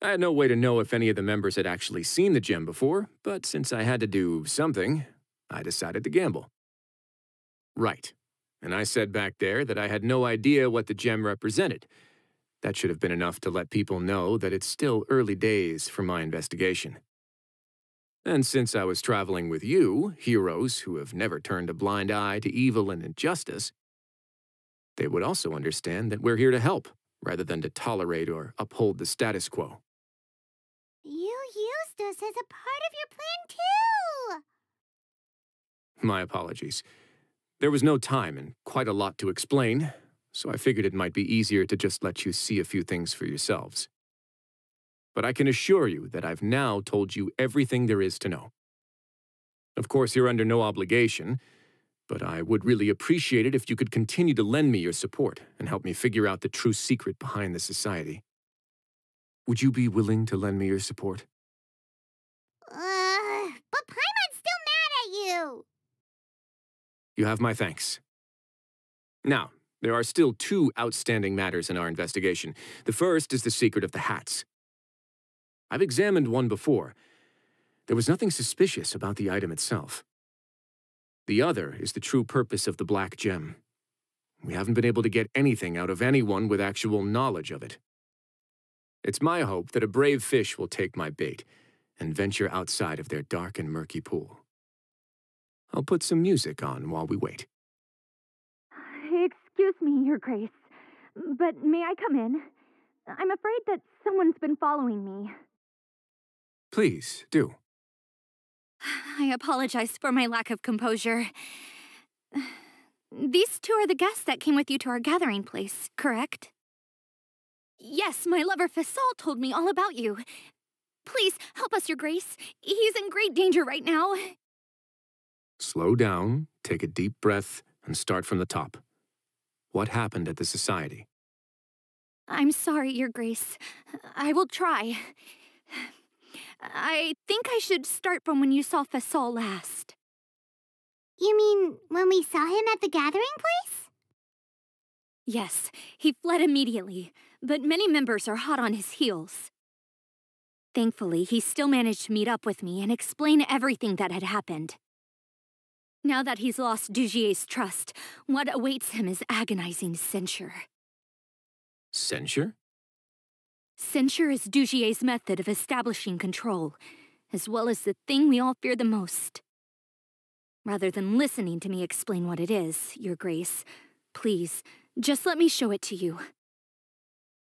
I had no way to know if any of the members had actually seen the gem before, but since I had to do something, I decided to gamble. Right. And I said back there that I had no idea what the gem represented, that should have been enough to let people know that it's still early days for my investigation. And since I was traveling with you, heroes who have never turned a blind eye to evil and injustice, they would also understand that we're here to help, rather than to tolerate or uphold the status quo. You used us as a part of your plan, too! My apologies. There was no time and quite a lot to explain, so I figured it might be easier to just let you see a few things for yourselves. But I can assure you that I've now told you everything there is to know. Of course, you're under no obligation, but I would really appreciate it if you could continue to lend me your support and help me figure out the true secret behind the society. Would you be willing to lend me your support? Uh, but Paimon's still mad at you! You have my thanks. Now, there are still two outstanding matters in our investigation. The first is the secret of the hats. I've examined one before. There was nothing suspicious about the item itself. The other is the true purpose of the black gem. We haven't been able to get anything out of anyone with actual knowledge of it. It's my hope that a brave fish will take my bait and venture outside of their dark and murky pool. I'll put some music on while we wait. Excuse me, Your Grace, but may I come in? I'm afraid that someone's been following me. Please, do. I apologize for my lack of composure. These two are the guests that came with you to our gathering place, correct? Yes, my lover Fasol told me all about you. Please, help us, Your Grace. He's in great danger right now. Slow down, take a deep breath, and start from the top. What happened at the Society? I'm sorry, Your Grace. I will try. I think I should start from when you saw Fasol last. You mean when we saw him at the gathering place? Yes, he fled immediately, but many members are hot on his heels. Thankfully, he still managed to meet up with me and explain everything that had happened. Now that he's lost Dugier's trust, what awaits him is agonizing censure. Censure? Censure is Dugier's method of establishing control, as well as the thing we all fear the most. Rather than listening to me explain what it is, Your Grace, please, just let me show it to you.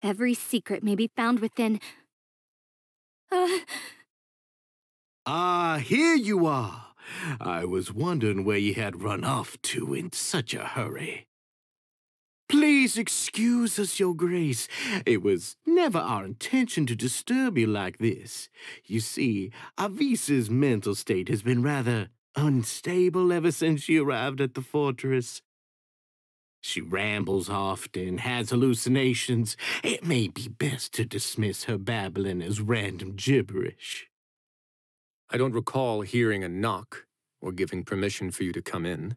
Every secret may be found within... Uh... Ah, here you are. I was wondering where you had run off to in such a hurry. Please excuse us, Your Grace. It was never our intention to disturb you like this. You see, Avisa's mental state has been rather unstable ever since she arrived at the fortress. She rambles often, has hallucinations. It may be best to dismiss her babbling as random gibberish. I don't recall hearing a knock or giving permission for you to come in.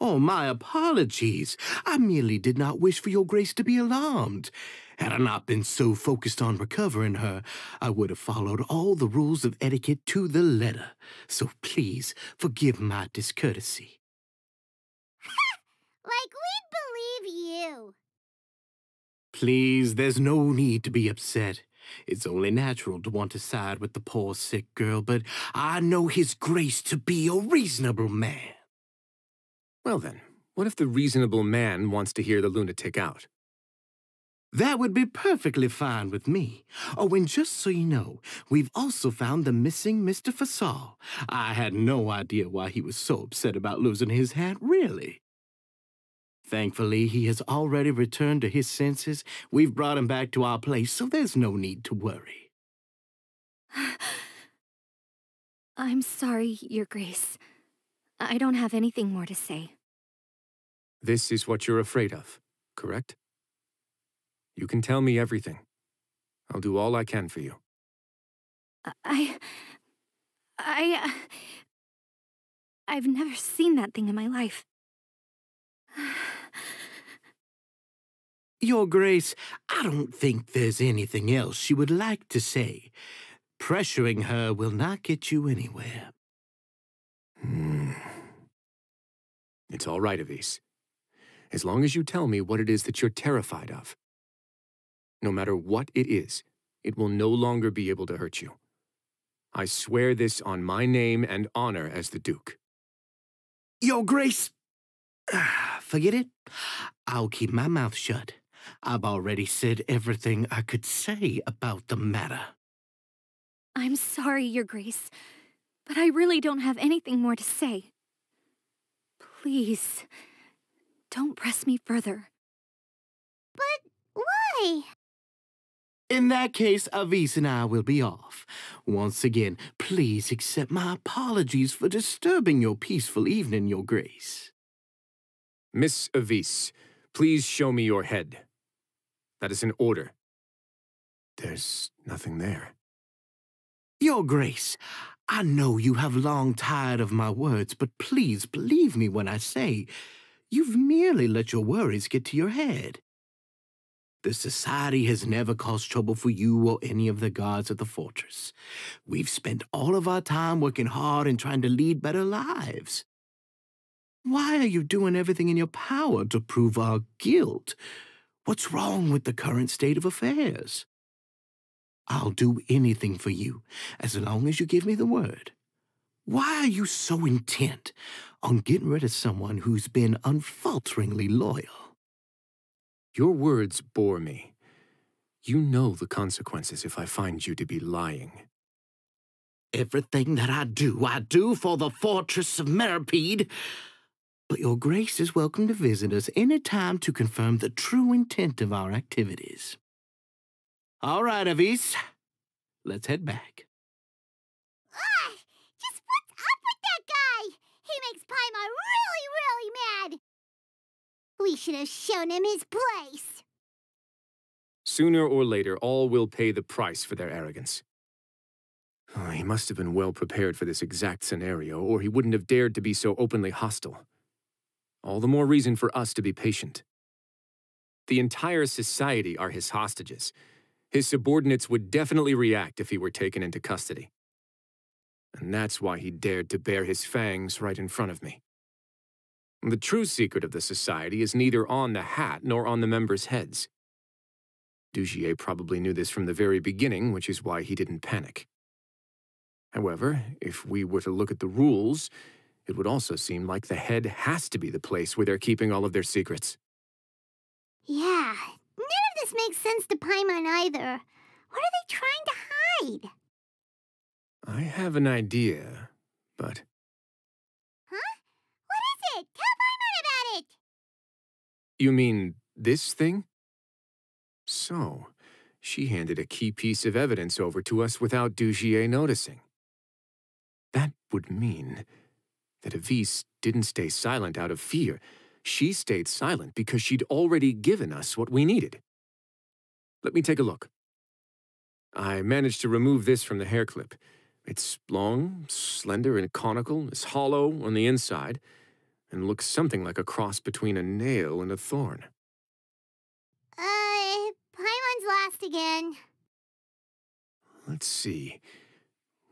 Oh, my apologies. I merely did not wish for your grace to be alarmed. Had I not been so focused on recovering her, I would have followed all the rules of etiquette to the letter. So please forgive my discourtesy. like we'd believe you. Please, there's no need to be upset. It's only natural to want to side with the poor sick girl, but I know his grace to be a reasonable man. Well then, what if the reasonable man wants to hear the lunatic out? That would be perfectly fine with me. Oh, and just so you know, we've also found the missing Mr. Fasol. I had no idea why he was so upset about losing his hat, really. Thankfully, he has already returned to his senses. We've brought him back to our place, so there's no need to worry. I'm sorry, Your Grace. I don't have anything more to say. This is what you're afraid of, correct? You can tell me everything. I'll do all I can for you. I... I... Uh, I've never seen that thing in my life. Your Grace, I don't think there's anything else she would like to say. Pressuring her will not get you anywhere. Hmm. It's all right, Avise. As long as you tell me what it is that you're terrified of. No matter what it is, it will no longer be able to hurt you. I swear this on my name and honor as the Duke. Your Grace, forget it. I'll keep my mouth shut. I've already said everything I could say about the matter. I'm sorry, Your Grace, but I really don't have anything more to say. Please, don't press me further. But why? In that case, Avise and I will be off. Once again, please accept my apologies for disturbing your peaceful evening, Your Grace. Miss Avise, please show me your head. That is an order. There's nothing there. Your Grace, I know you have long tired of my words, but please believe me when I say you've merely let your worries get to your head. The Society has never caused trouble for you or any of the guards at the fortress. We've spent all of our time working hard and trying to lead better lives. Why are you doing everything in your power to prove our guilt? What's wrong with the current state of affairs? I'll do anything for you, as long as you give me the word. Why are you so intent on getting rid of someone who's been unfalteringly loyal? Your words bore me. You know the consequences if I find you to be lying. Everything that I do, I do for the fortress of Meropide. But your grace is welcome to visit us any time to confirm the true intent of our activities. All right, Avis, Let's head back. Ah, just what's up with that guy? He makes Paimon really, really mad. We should have shown him his place. Sooner or later, all will pay the price for their arrogance. Oh, he must have been well prepared for this exact scenario, or he wouldn't have dared to be so openly hostile. All the more reason for us to be patient. The entire society are his hostages, his subordinates would definitely react if he were taken into custody. And that's why he dared to bare his fangs right in front of me. The true secret of the society is neither on the hat nor on the members' heads. Dugier probably knew this from the very beginning, which is why he didn't panic. However, if we were to look at the rules, it would also seem like the head has to be the place where they're keeping all of their secrets. Yeah, none of this makes sense to Paimon either. What are they trying to hide? I have an idea, but Huh? What is it? Tell Paimon about it! you mean this thing? So, she handed a key piece of evidence over to us without Dugier noticing. That would mean that Avise didn't stay silent out of fear. She stayed silent because she'd already given us what we needed. Let me take a look. I managed to remove this from the hair clip. It's long, slender, and conical, is hollow on the inside, and looks something like a cross between a nail and a thorn. Uh, Paimon's lost again. Let's see.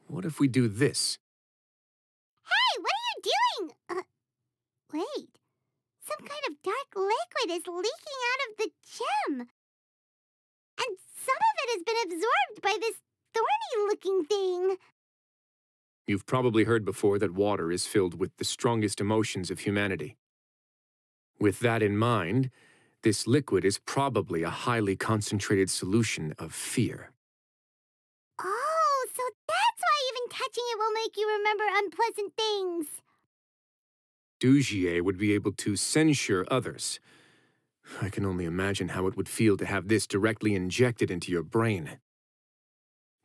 What if we do this? Hey, what are you doing? Uh, wait. Some kind of dark liquid is leaking out of the gem. And some of it has been absorbed by this thorny-looking thing. You've probably heard before that water is filled with the strongest emotions of humanity. With that in mind, this liquid is probably a highly concentrated solution of fear. Oh, so that's why even touching it will make you remember unpleasant things. Dugier would be able to censure others. I can only imagine how it would feel to have this directly injected into your brain.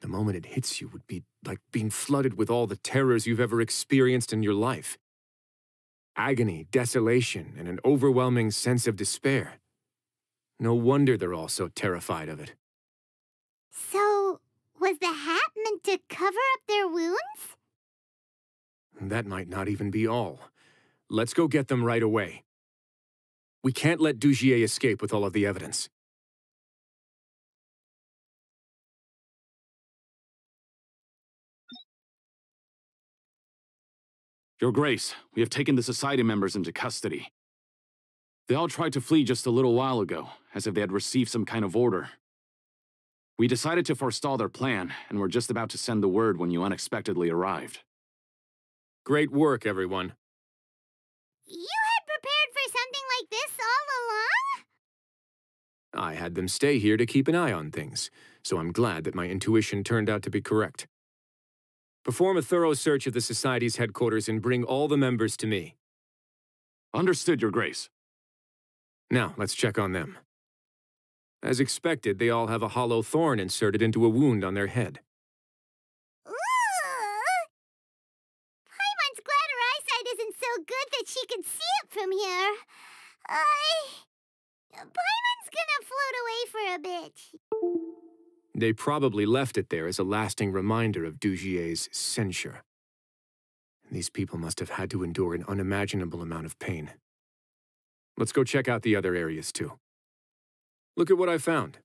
The moment it hits you would be like being flooded with all the terrors you've ever experienced in your life. Agony, desolation, and an overwhelming sense of despair. No wonder they're all so terrified of it. So, was the hat meant to cover up their wounds? That might not even be all. Let's go get them right away. We can't let Dugier escape with all of the evidence. Your Grace, we have taken the Society members into custody. They all tried to flee just a little while ago, as if they had received some kind of order. We decided to forestall their plan, and were just about to send the word when you unexpectedly arrived. Great work, everyone. You had prepared for something like this all along? I had them stay here to keep an eye on things, so I'm glad that my intuition turned out to be correct. Perform a thorough search of the Society's headquarters and bring all the members to me. Understood, Your Grace. Now, let's check on them. As expected, they all have a hollow thorn inserted into a wound on their head. Ooh! Paimon's glad her eyesight isn't so good that she can see it here. I... Paimon's gonna float away for a bit. They probably left it there as a lasting reminder of Dugier's censure. These people must have had to endure an unimaginable amount of pain. Let's go check out the other areas too. Look at what I found.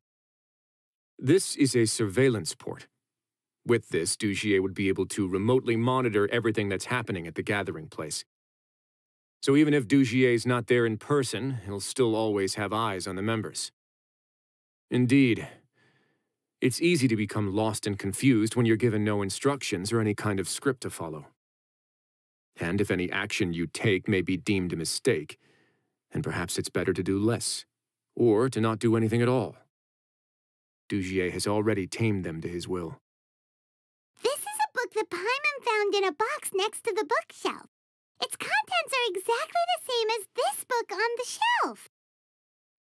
This is a surveillance port. With this, Dugier would be able to remotely monitor everything that's happening at the gathering place. So even if Dugier's not there in person, he'll still always have eyes on the members. Indeed, it's easy to become lost and confused when you're given no instructions or any kind of script to follow. And if any action you take may be deemed a mistake, then perhaps it's better to do less, or to not do anything at all. Dugier has already tamed them to his will. This is a book that Paimon found in a box next to the bookshelf. Its contents are exactly the same as this book on the shelf.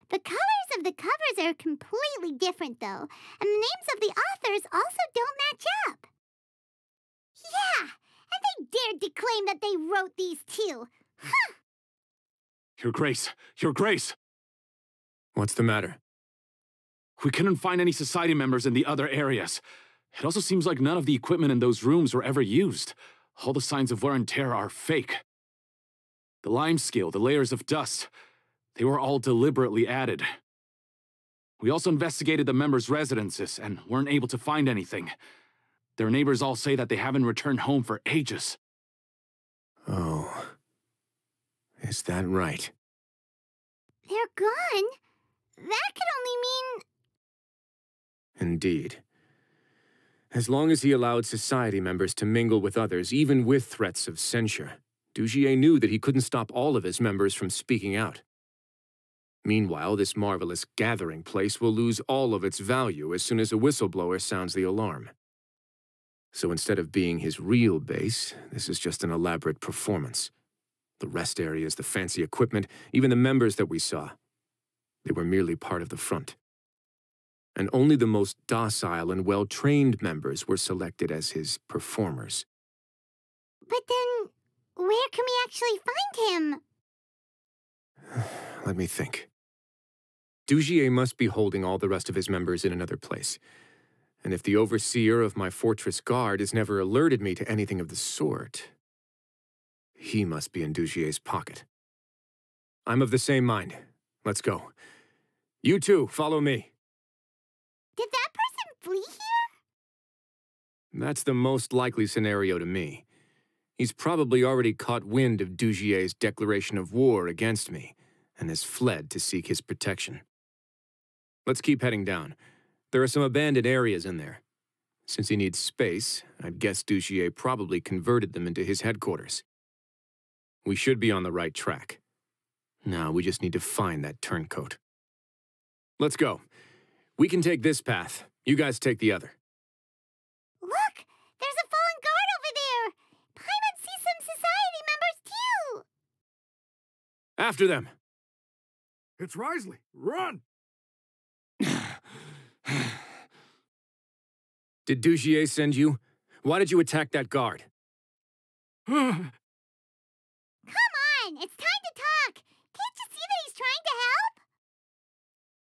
The colors of the covers are completely different, though, and the names of the authors also don't match up. Yeah, and they dared to claim that they wrote these too. Huh! Your Grace, Your Grace! What's the matter? We couldn't find any Society members in the other areas. It also seems like none of the equipment in those rooms were ever used. All the signs of wear and tear are fake. The lime scale, the layers of dust, they were all deliberately added. We also investigated the members' residences and weren't able to find anything. Their neighbors all say that they haven't returned home for ages. Oh. Is that right? They're gone? That could only mean... Indeed. As long as he allowed society members to mingle with others, even with threats of censure, Dugier knew that he couldn't stop all of his members from speaking out. Meanwhile, this marvelous gathering place will lose all of its value as soon as a whistleblower sounds the alarm. So instead of being his real base, this is just an elaborate performance. The rest areas, the fancy equipment, even the members that we saw. They were merely part of the front. And only the most docile and well-trained members were selected as his performers. But then, where can we actually find him? Let me think. Dugier must be holding all the rest of his members in another place. And if the overseer of my fortress guard has never alerted me to anything of the sort, he must be in Dugier's pocket. I'm of the same mind. Let's go. You too, follow me. Did that person flee here? That's the most likely scenario to me. He's probably already caught wind of Dugier's declaration of war against me and has fled to seek his protection. Let's keep heading down. There are some abandoned areas in there. Since he needs space, I'd guess Dugier probably converted them into his headquarters. We should be on the right track. Now we just need to find that turncoat. Let's go. We can take this path. You guys take the other. Look! There's a fallen guard over there! Paimon sees some society members, too! After them! It's Wriothesley! Run! Did Dugier send you? Why did you attack that guard? Come on! It's time to talk! Can't you see that he's trying to help?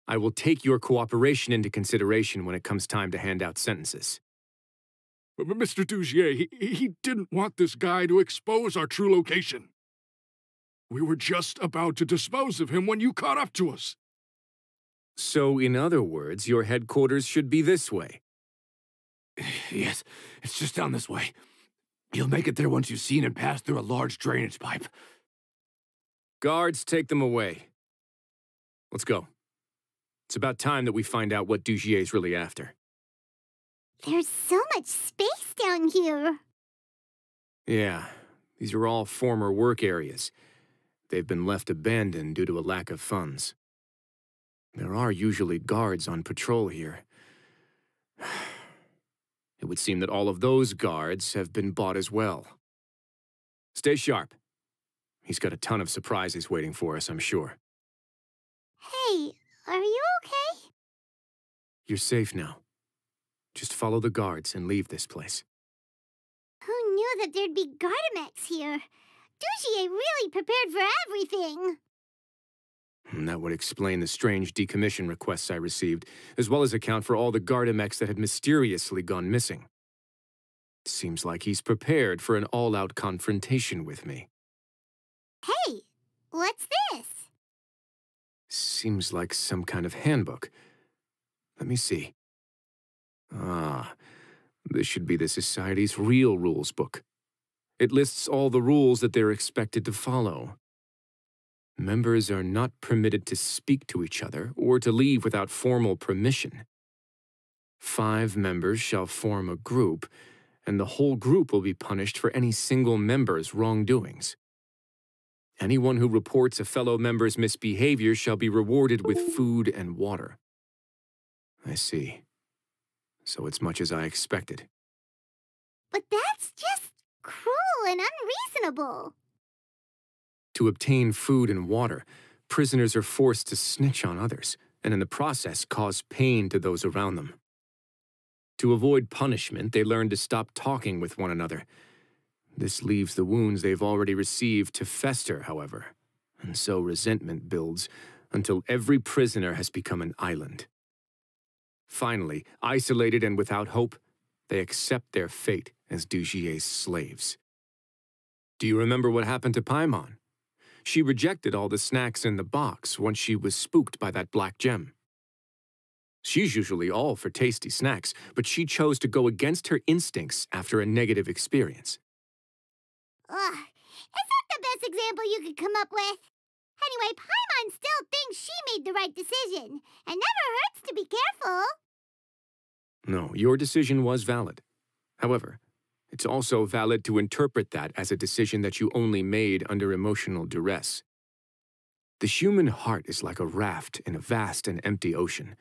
I will take your cooperation into consideration when it comes time to hand out sentences. But Mr. Dugier, he, he didn't want this guy to expose our true location. We were just about to dispose of him when you caught up to us. So, in other words, your headquarters should be this way. Yes, it's just down this way. You'll make it there once you've seen him pass through a large drainage pipe. Guards, take them away. Let's go. It's about time that we find out what Dugier's really after. There's so much space down here. Yeah, these are all former work areas. They've been left abandoned due to a lack of funds. There are usually guards on patrol here. It would seem that all of those guards have been bought as well. Stay sharp. He's got a ton of surprises waiting for us, I'm sure. Hey, are you okay? You're safe now. Just follow the guards and leave this place. Who knew that there'd be Gardemeks here? Dugier really prepared for everything. And that would explain the strange decommission requests I received, as well as account for all the Gardemeks that had mysteriously gone missing. Seems like he's prepared for an all-out confrontation with me. Hey, what's this? Seems like some kind of handbook. Let me see. Ah, this should be the Society's real rules book. It lists all the rules that they're expected to follow. Members are not permitted to speak to each other or to leave without formal permission. Five members shall form a group, and the whole group will be punished for any single member's wrongdoings. Anyone who reports a fellow member's misbehavior shall be rewarded with food and water. I see. So it's much as I expected. But that's just cruel and unreasonable. To obtain food and water, prisoners are forced to snitch on others, and in the process cause pain to those around them. To avoid punishment, they learn to stop talking with one another. This leaves the wounds they've already received to fester, however, and so resentment builds until every prisoner has become an island. Finally, isolated and without hope, they accept their fate as Dugier's slaves. Do you remember what happened to Paimon? She rejected all the snacks in the box once she was spooked by that black gem. She's usually all for tasty snacks, but she chose to go against her instincts after a negative experience. Ugh, is that the best example you could come up with? Anyway, Paimon still thinks she made the right decision. It never hurts to be careful. No, your decision was valid. However, it's also valid to interpret that as a decision that you only made under emotional duress. The human heart is like a raft in a vast and empty ocean.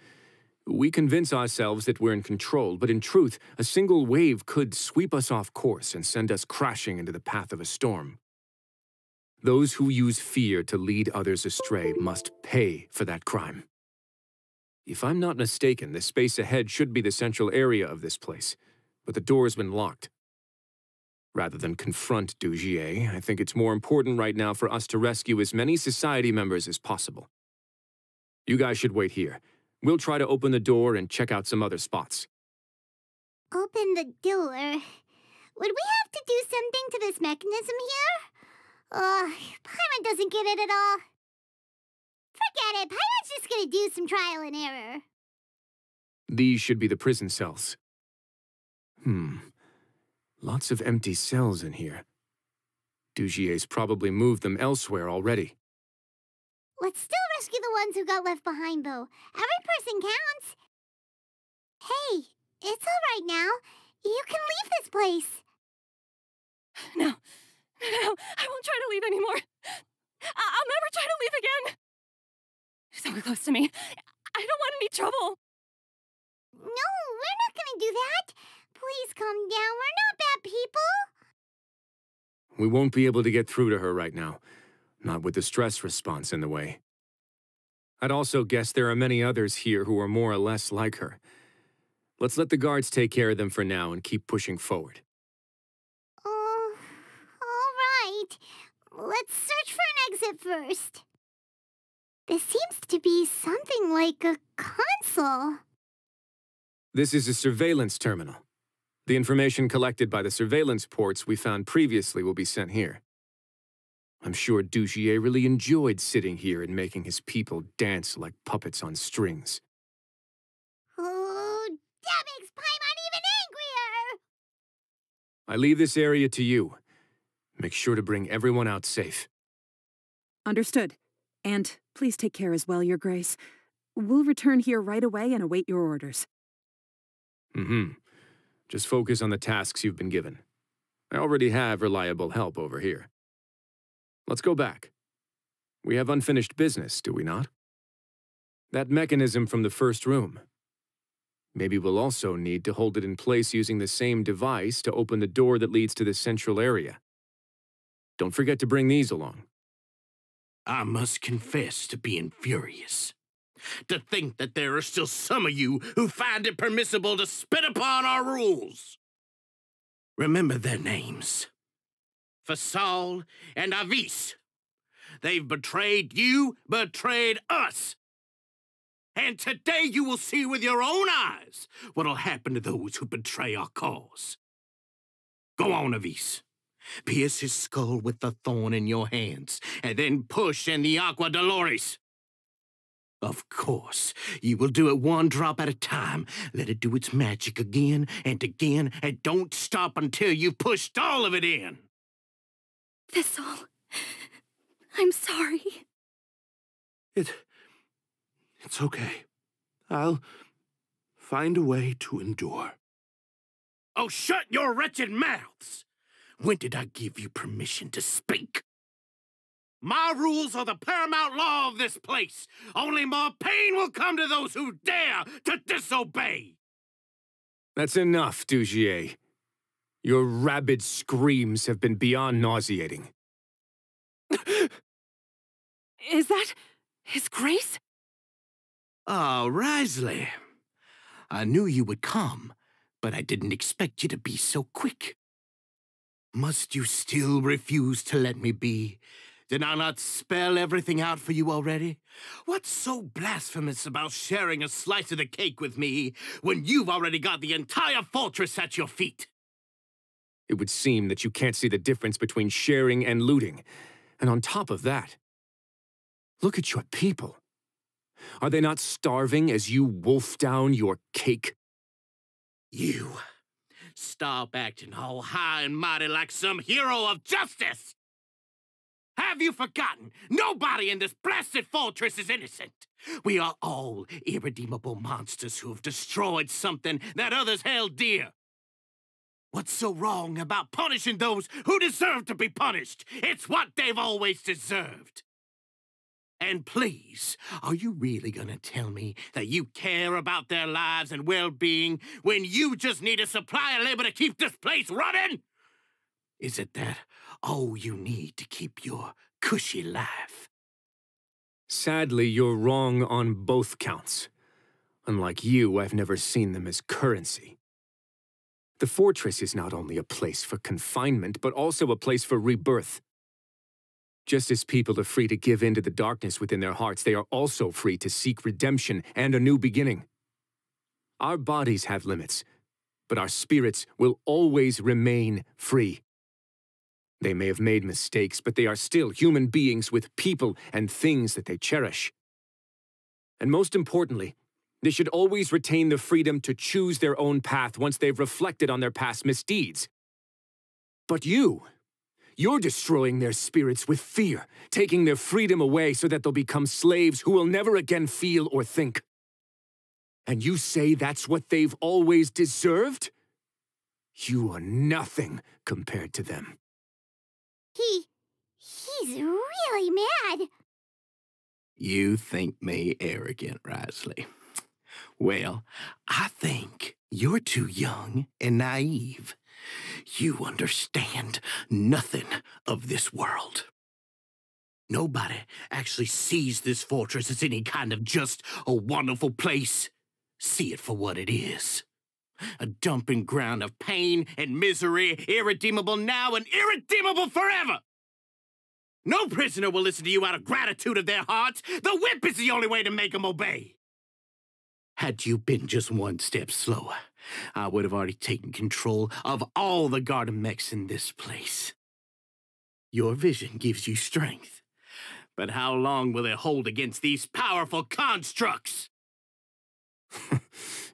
We convince ourselves that we're in control, but in truth, a single wave could sweep us off course and send us crashing into the path of a storm. Those who use fear to lead others astray must pay for that crime. If I'm not mistaken, the space ahead should be the central area of this place, but the door's been locked. Rather than confront Dugier, I think it's more important right now for us to rescue as many society members as possible. You guys should wait here. We'll try to open the door and check out some other spots. Open the door. Would we have to do something to this mechanism here? Ugh, Paimon doesn't get it at all. Forget it, Paimon's just gonna do some trial and error. These should be the prison cells. Hmm. Lots of empty cells in here. Dugier's probably moved them elsewhere already. Let's still rescue the ones who got left behind, though. Every person counts. Hey, it's all right now. You can leave this place. No. No, I won't try to leave anymore. I- I'll never try to leave again. So close to me. I don't want any trouble. No, we're not gonna do that. Please calm down. We're not bad people. We won't be able to get through to her right now, not with the stress response in the way. I'd also guess there are many others here who are more or less like her. Let's let the guards take care of them for now and keep pushing forward. Oh, all right. Let's search for an exit first. This seems to be something like a console. This is a surveillance terminal. The information collected by the surveillance ports we found previously will be sent here. I'm sure Dugier really enjoyed sitting here and making his people dance like puppets on strings. Oh, that makes Paimon even angrier! I leave this area to you. Make sure to bring everyone out safe. Understood. And please take care as well, Your Grace. We'll return here right away and await your orders. Mm-hmm. Just focus on the tasks you've been given. I already have reliable help over here. Let's go back. We have unfinished business, do we not? That mechanism from the first room. Maybe we'll also need to hold it in place using the same device to open the door that leads to the central area. Don't forget to bring these along. I must confess to being furious. To think that there are still some of you who find it permissible to spit upon our rules. Remember their names. Fasol and Avis. They've betrayed you, betrayed us. And today you will see with your own eyes what'll happen to those who betray our cause. Go on, Avis. Pierce his skull with the thorn in your hands, and then push in the Aqua Dolores. Of course, you will do it one drop at a time. Let it do its magic again and again, and don't stop until you've pushed all of it in. Thistle. I'm sorry. It. It's okay. I'll find a way to endure. Oh, shut your wretched mouths! When did I give you permission to speak? My rules are the paramount law of this place. Only more pain will come to those who dare to disobey. That's enough, Dugier. Your rabid screams have been beyond nauseating. Is that His Grace? Ah, Wriothesley. I knew you would come, but I didn't expect you to be so quick. Must you still refuse to let me be? Did I not spell everything out for you already? What's so blasphemous about sharing a slice of the cake with me when you've already got the entire fortress at your feet? It would seem that you can't see the difference between sharing and looting. And on top of that, look at your people. Are they not starving as you wolf down your cake? You stop acting all high and mighty like some hero of justice! Have you forgotten? Nobody in this blessed fortress is innocent. We are all irredeemable monsters who have destroyed something that others held dear. What's so wrong about punishing those who deserve to be punished? It's what they've always deserved. And please, are you really gonna tell me that you care about their lives and well-being when you just need a supply of labor to keep this place running? Is it that all you need to keep your cushy life? Sadly, you're wrong on both counts. Unlike you, I've never seen them as currency. The fortress is not only a place for confinement, but also a place for rebirth. Just as people are free to give in to the darkness within their hearts, they are also free to seek redemption and a new beginning. Our bodies have limits, but our spirits will always remain free. They may have made mistakes, but they are still human beings with people and things that they cherish. And most importantly, they should always retain the freedom to choose their own path once they've reflected on their past misdeeds. But you, you're destroying their spirits with fear, taking their freedom away so that they'll become slaves who will never again feel or think. And you say that's what they've always deserved? You are nothing compared to them. He... he's really mad. You think me arrogant, Wriothesley. Well, I think you're too young and naive. You understand nothing of this world. Nobody actually sees this fortress as any kind of just a wonderful place. See it for what it is. A dumping ground of pain and misery, irredeemable now and irredeemable forever. No prisoner will listen to you out of gratitude of their hearts. The whip is the only way to make them obey. Had you been just one step slower, I would have already taken control of all the Gardemeks in this place. Your vision gives you strength, but how long will it hold against these powerful constructs?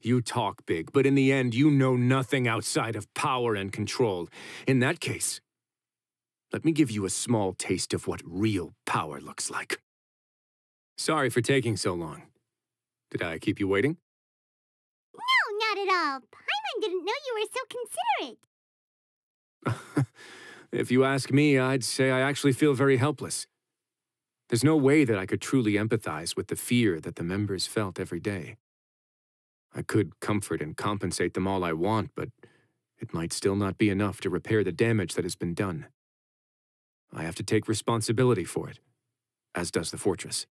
you talk big, but in the end, you know nothing outside of power and control. In that case, let me give you a small taste of what real power looks like. Sorry for taking so long. Did I keep you waiting? No, not at all. Paimon didn't know you were so considerate. if you ask me, I'd say I actually feel very helpless. There's no way that I could truly empathize with the fear that the members felt every day. I could comfort and compensate them all I want, but it might still not be enough to repair the damage that has been done. I have to take responsibility for it, as does the fortress.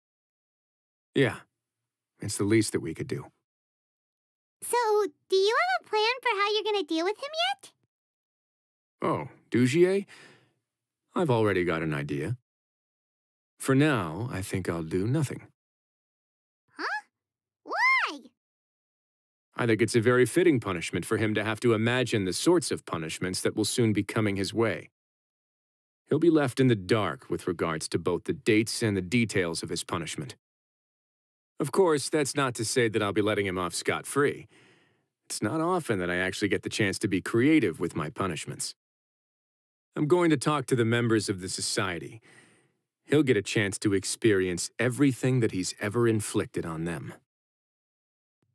Yeah, it's the least that we could do. So, do you have a plan for how you're going to deal with him yet? Oh, Dugier? I've already got an idea. For now, I think I'll do nothing. Huh? Why? I think it's a very fitting punishment for him to have to imagine the sorts of punishments that will soon be coming his way. He'll be left in the dark with regards to both the dates and the details of his punishment. Of course, that's not to say that I'll be letting him off scot-free. It's not often that I actually get the chance to be creative with my punishments. I'm going to talk to the members of the society. He'll get a chance to experience everything that he's ever inflicted on them.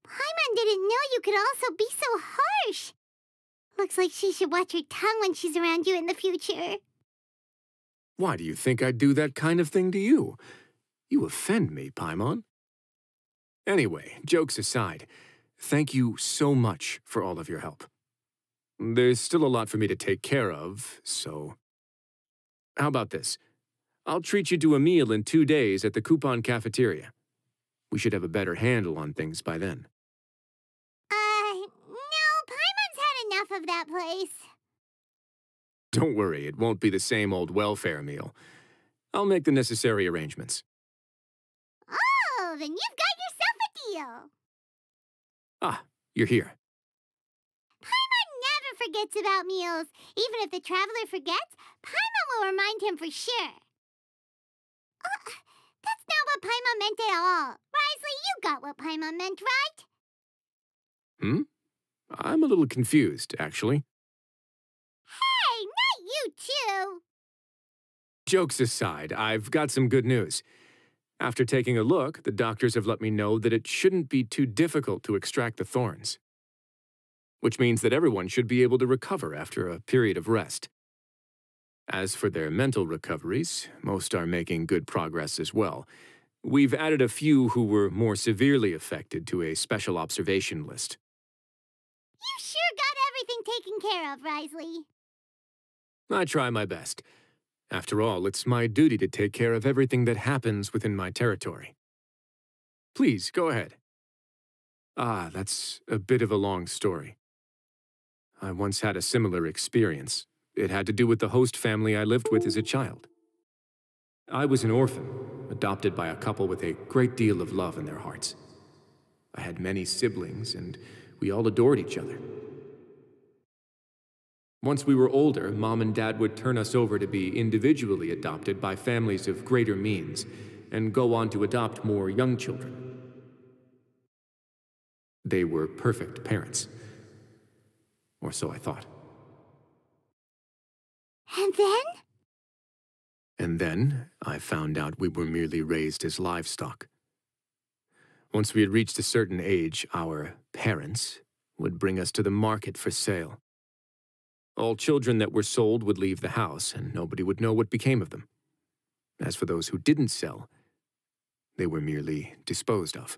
Paimon didn't know you could also be so harsh. Looks like she should watch her tongue when she's around you in the future. Why do you think I'd do that kind of thing to you? You offend me, Paimon. Anyway, jokes aside, thank you so much for all of your help. There's still a lot for me to take care of, so... How about this? I'll treat you to a meal in two days at the Coupon Cafeteria. We should have a better handle on things by then. Uh, no, Paimon's had enough of that place. Don't worry, it won't be the same old welfare meal. I'll make the necessary arrangements. Oh, then you've got yourself a deal. Ah, you're here. Paimon never forgets about meals. Even if the traveler forgets, Paimon will remind him for sure. Uh, that's not what Paimon meant at all. Wriothesley, you got what Paimon meant, right? Hmm? I'm a little confused, actually. Hey, not you too! Jokes aside, I've got some good news. After taking a look, the doctors have let me know that it shouldn't be too difficult to extract the thorns. Which means that everyone should be able to recover after a period of rest. As for their mental recoveries, most are making good progress as well. We've added a few who were more severely affected to a special observation list. You sure got everything taken care of, Wriothesley. I try my best. After all, it's my duty to take care of everything that happens within my territory. Please, go ahead. Ah, that's a bit of a long story. I once had a similar experience. It had to do with the host family I lived with as a child. I was an orphan, adopted by a couple with a great deal of love in their hearts. I had many siblings, and we all adored each other. Once we were older, Mom and Dad would turn us over to be individually adopted by families of greater means, and go on to adopt more young children. They were perfect parents. Or so I thought. And then? And then I found out we were merely raised as livestock. Once we had reached a certain age, our parents would bring us to the market for sale. All children that were sold would leave the house, and nobody would know what became of them. As for those who didn't sell, they were merely disposed of.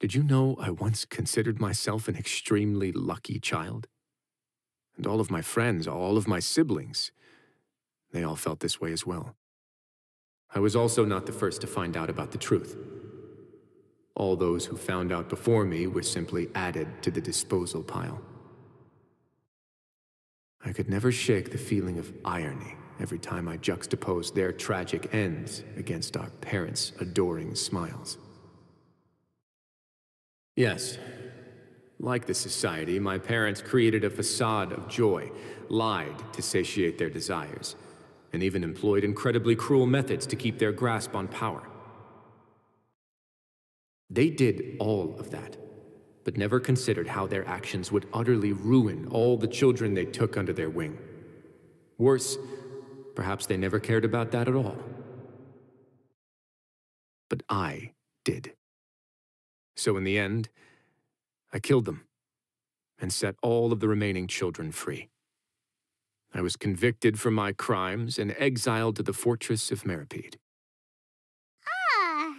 Did you know I once considered myself an extremely lucky child? And all of my friends, all of my siblings, they all felt this way as well. I was also not the first to find out about the truth. All those who found out before me were simply added to the disposal pile. I could never shake the feeling of irony every time I juxtaposed their tragic ends against our parents' adoring smiles. Yes, like the society, my parents created a facade of joy, lied to satiate their desires, and even employed incredibly cruel methods to keep their grasp on power. They did all of that, but never considered how their actions would utterly ruin all the children they took under their wing. Worse, perhaps they never cared about that at all. But I did. So in the end, I killed them and set all of the remaining children free. I was convicted for my crimes and exiled to the fortress of Meropide. Ah.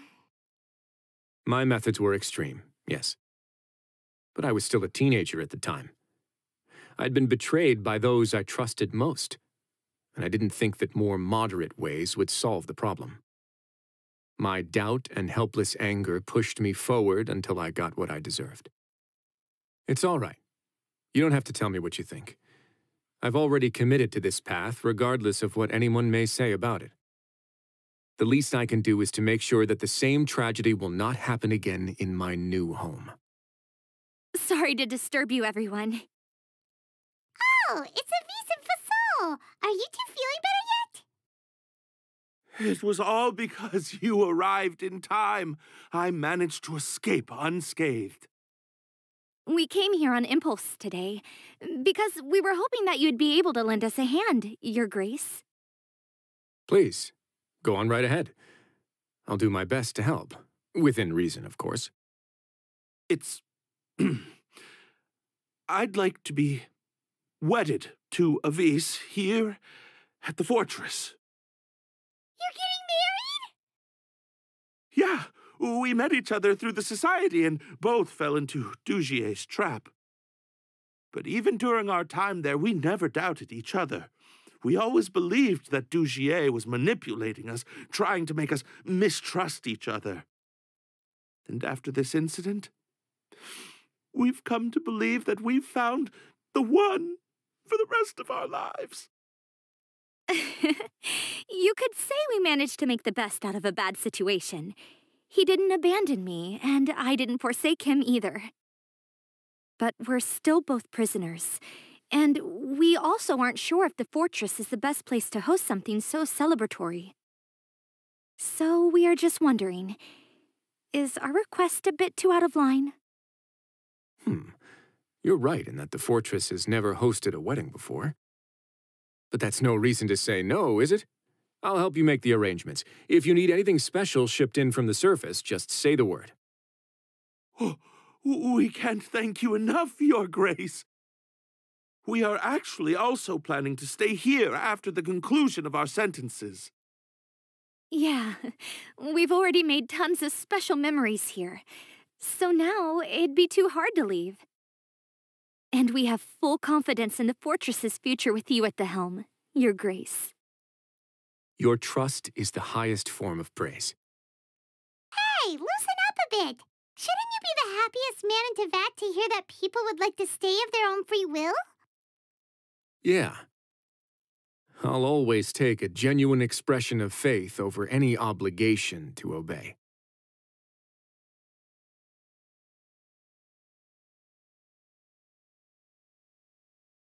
My methods were extreme, yes. But I was still a teenager at the time. I'd been betrayed by those I trusted most, and I didn't think that more moderate ways would solve the problem. My doubt and helpless anger pushed me forward until I got what I deserved. It's all right. You don't have to tell me what you think. I've already committed to this path, regardless of what anyone may say about it. The least I can do is to make sure that the same tragedy will not happen again in my new home. Sorry to disturb you, everyone. Oh, it's Avis and Fasol. Are you two feeling better yet? It was all because you arrived in time. I managed to escape unscathed. We came here on impulse today, because we were hoping that you'd be able to lend us a hand, Your Grace. Please, go on right ahead. I'll do my best to help. Within reason, of course. It's. I'd like to be wedded to Avis here at the fortress. You're getting married? Yeah, we met each other through the society and both fell into Dugier's trap. But even during our time there, we never doubted each other. We always believed that Dugier was manipulating us, trying to make us mistrust each other. And after this incident, we've come to believe that we've found the one for the rest of our lives. you could say we managed to make the best out of a bad situation. He didn't abandon me, and I didn't forsake him either. But we're still both prisoners, and we also aren't sure if the fortress is the best place to host something so celebratory. So we are just wondering Is our request a bit too out of line? Hmm. You're right in that the fortress has never hosted a wedding before. But that's no reason to say no, is it? I'll help you make the arrangements. If you need anything special shipped in from the surface, just say the word. Oh, we can't thank you enough, Your Grace. We are actually also planning to stay here after the conclusion of our sentences. Yeah, we've already made tons of special memories here. So now it'd be too hard to leave. And we have full confidence in the fortress's future with you at the helm, Your Grace. Your trust is the highest form of praise. Hey, loosen up a bit. Shouldn't you be the happiest man in Teyvat to hear that people would like to stay of their own free will? Yeah. I'll always take a genuine expression of faith over any obligation to obey.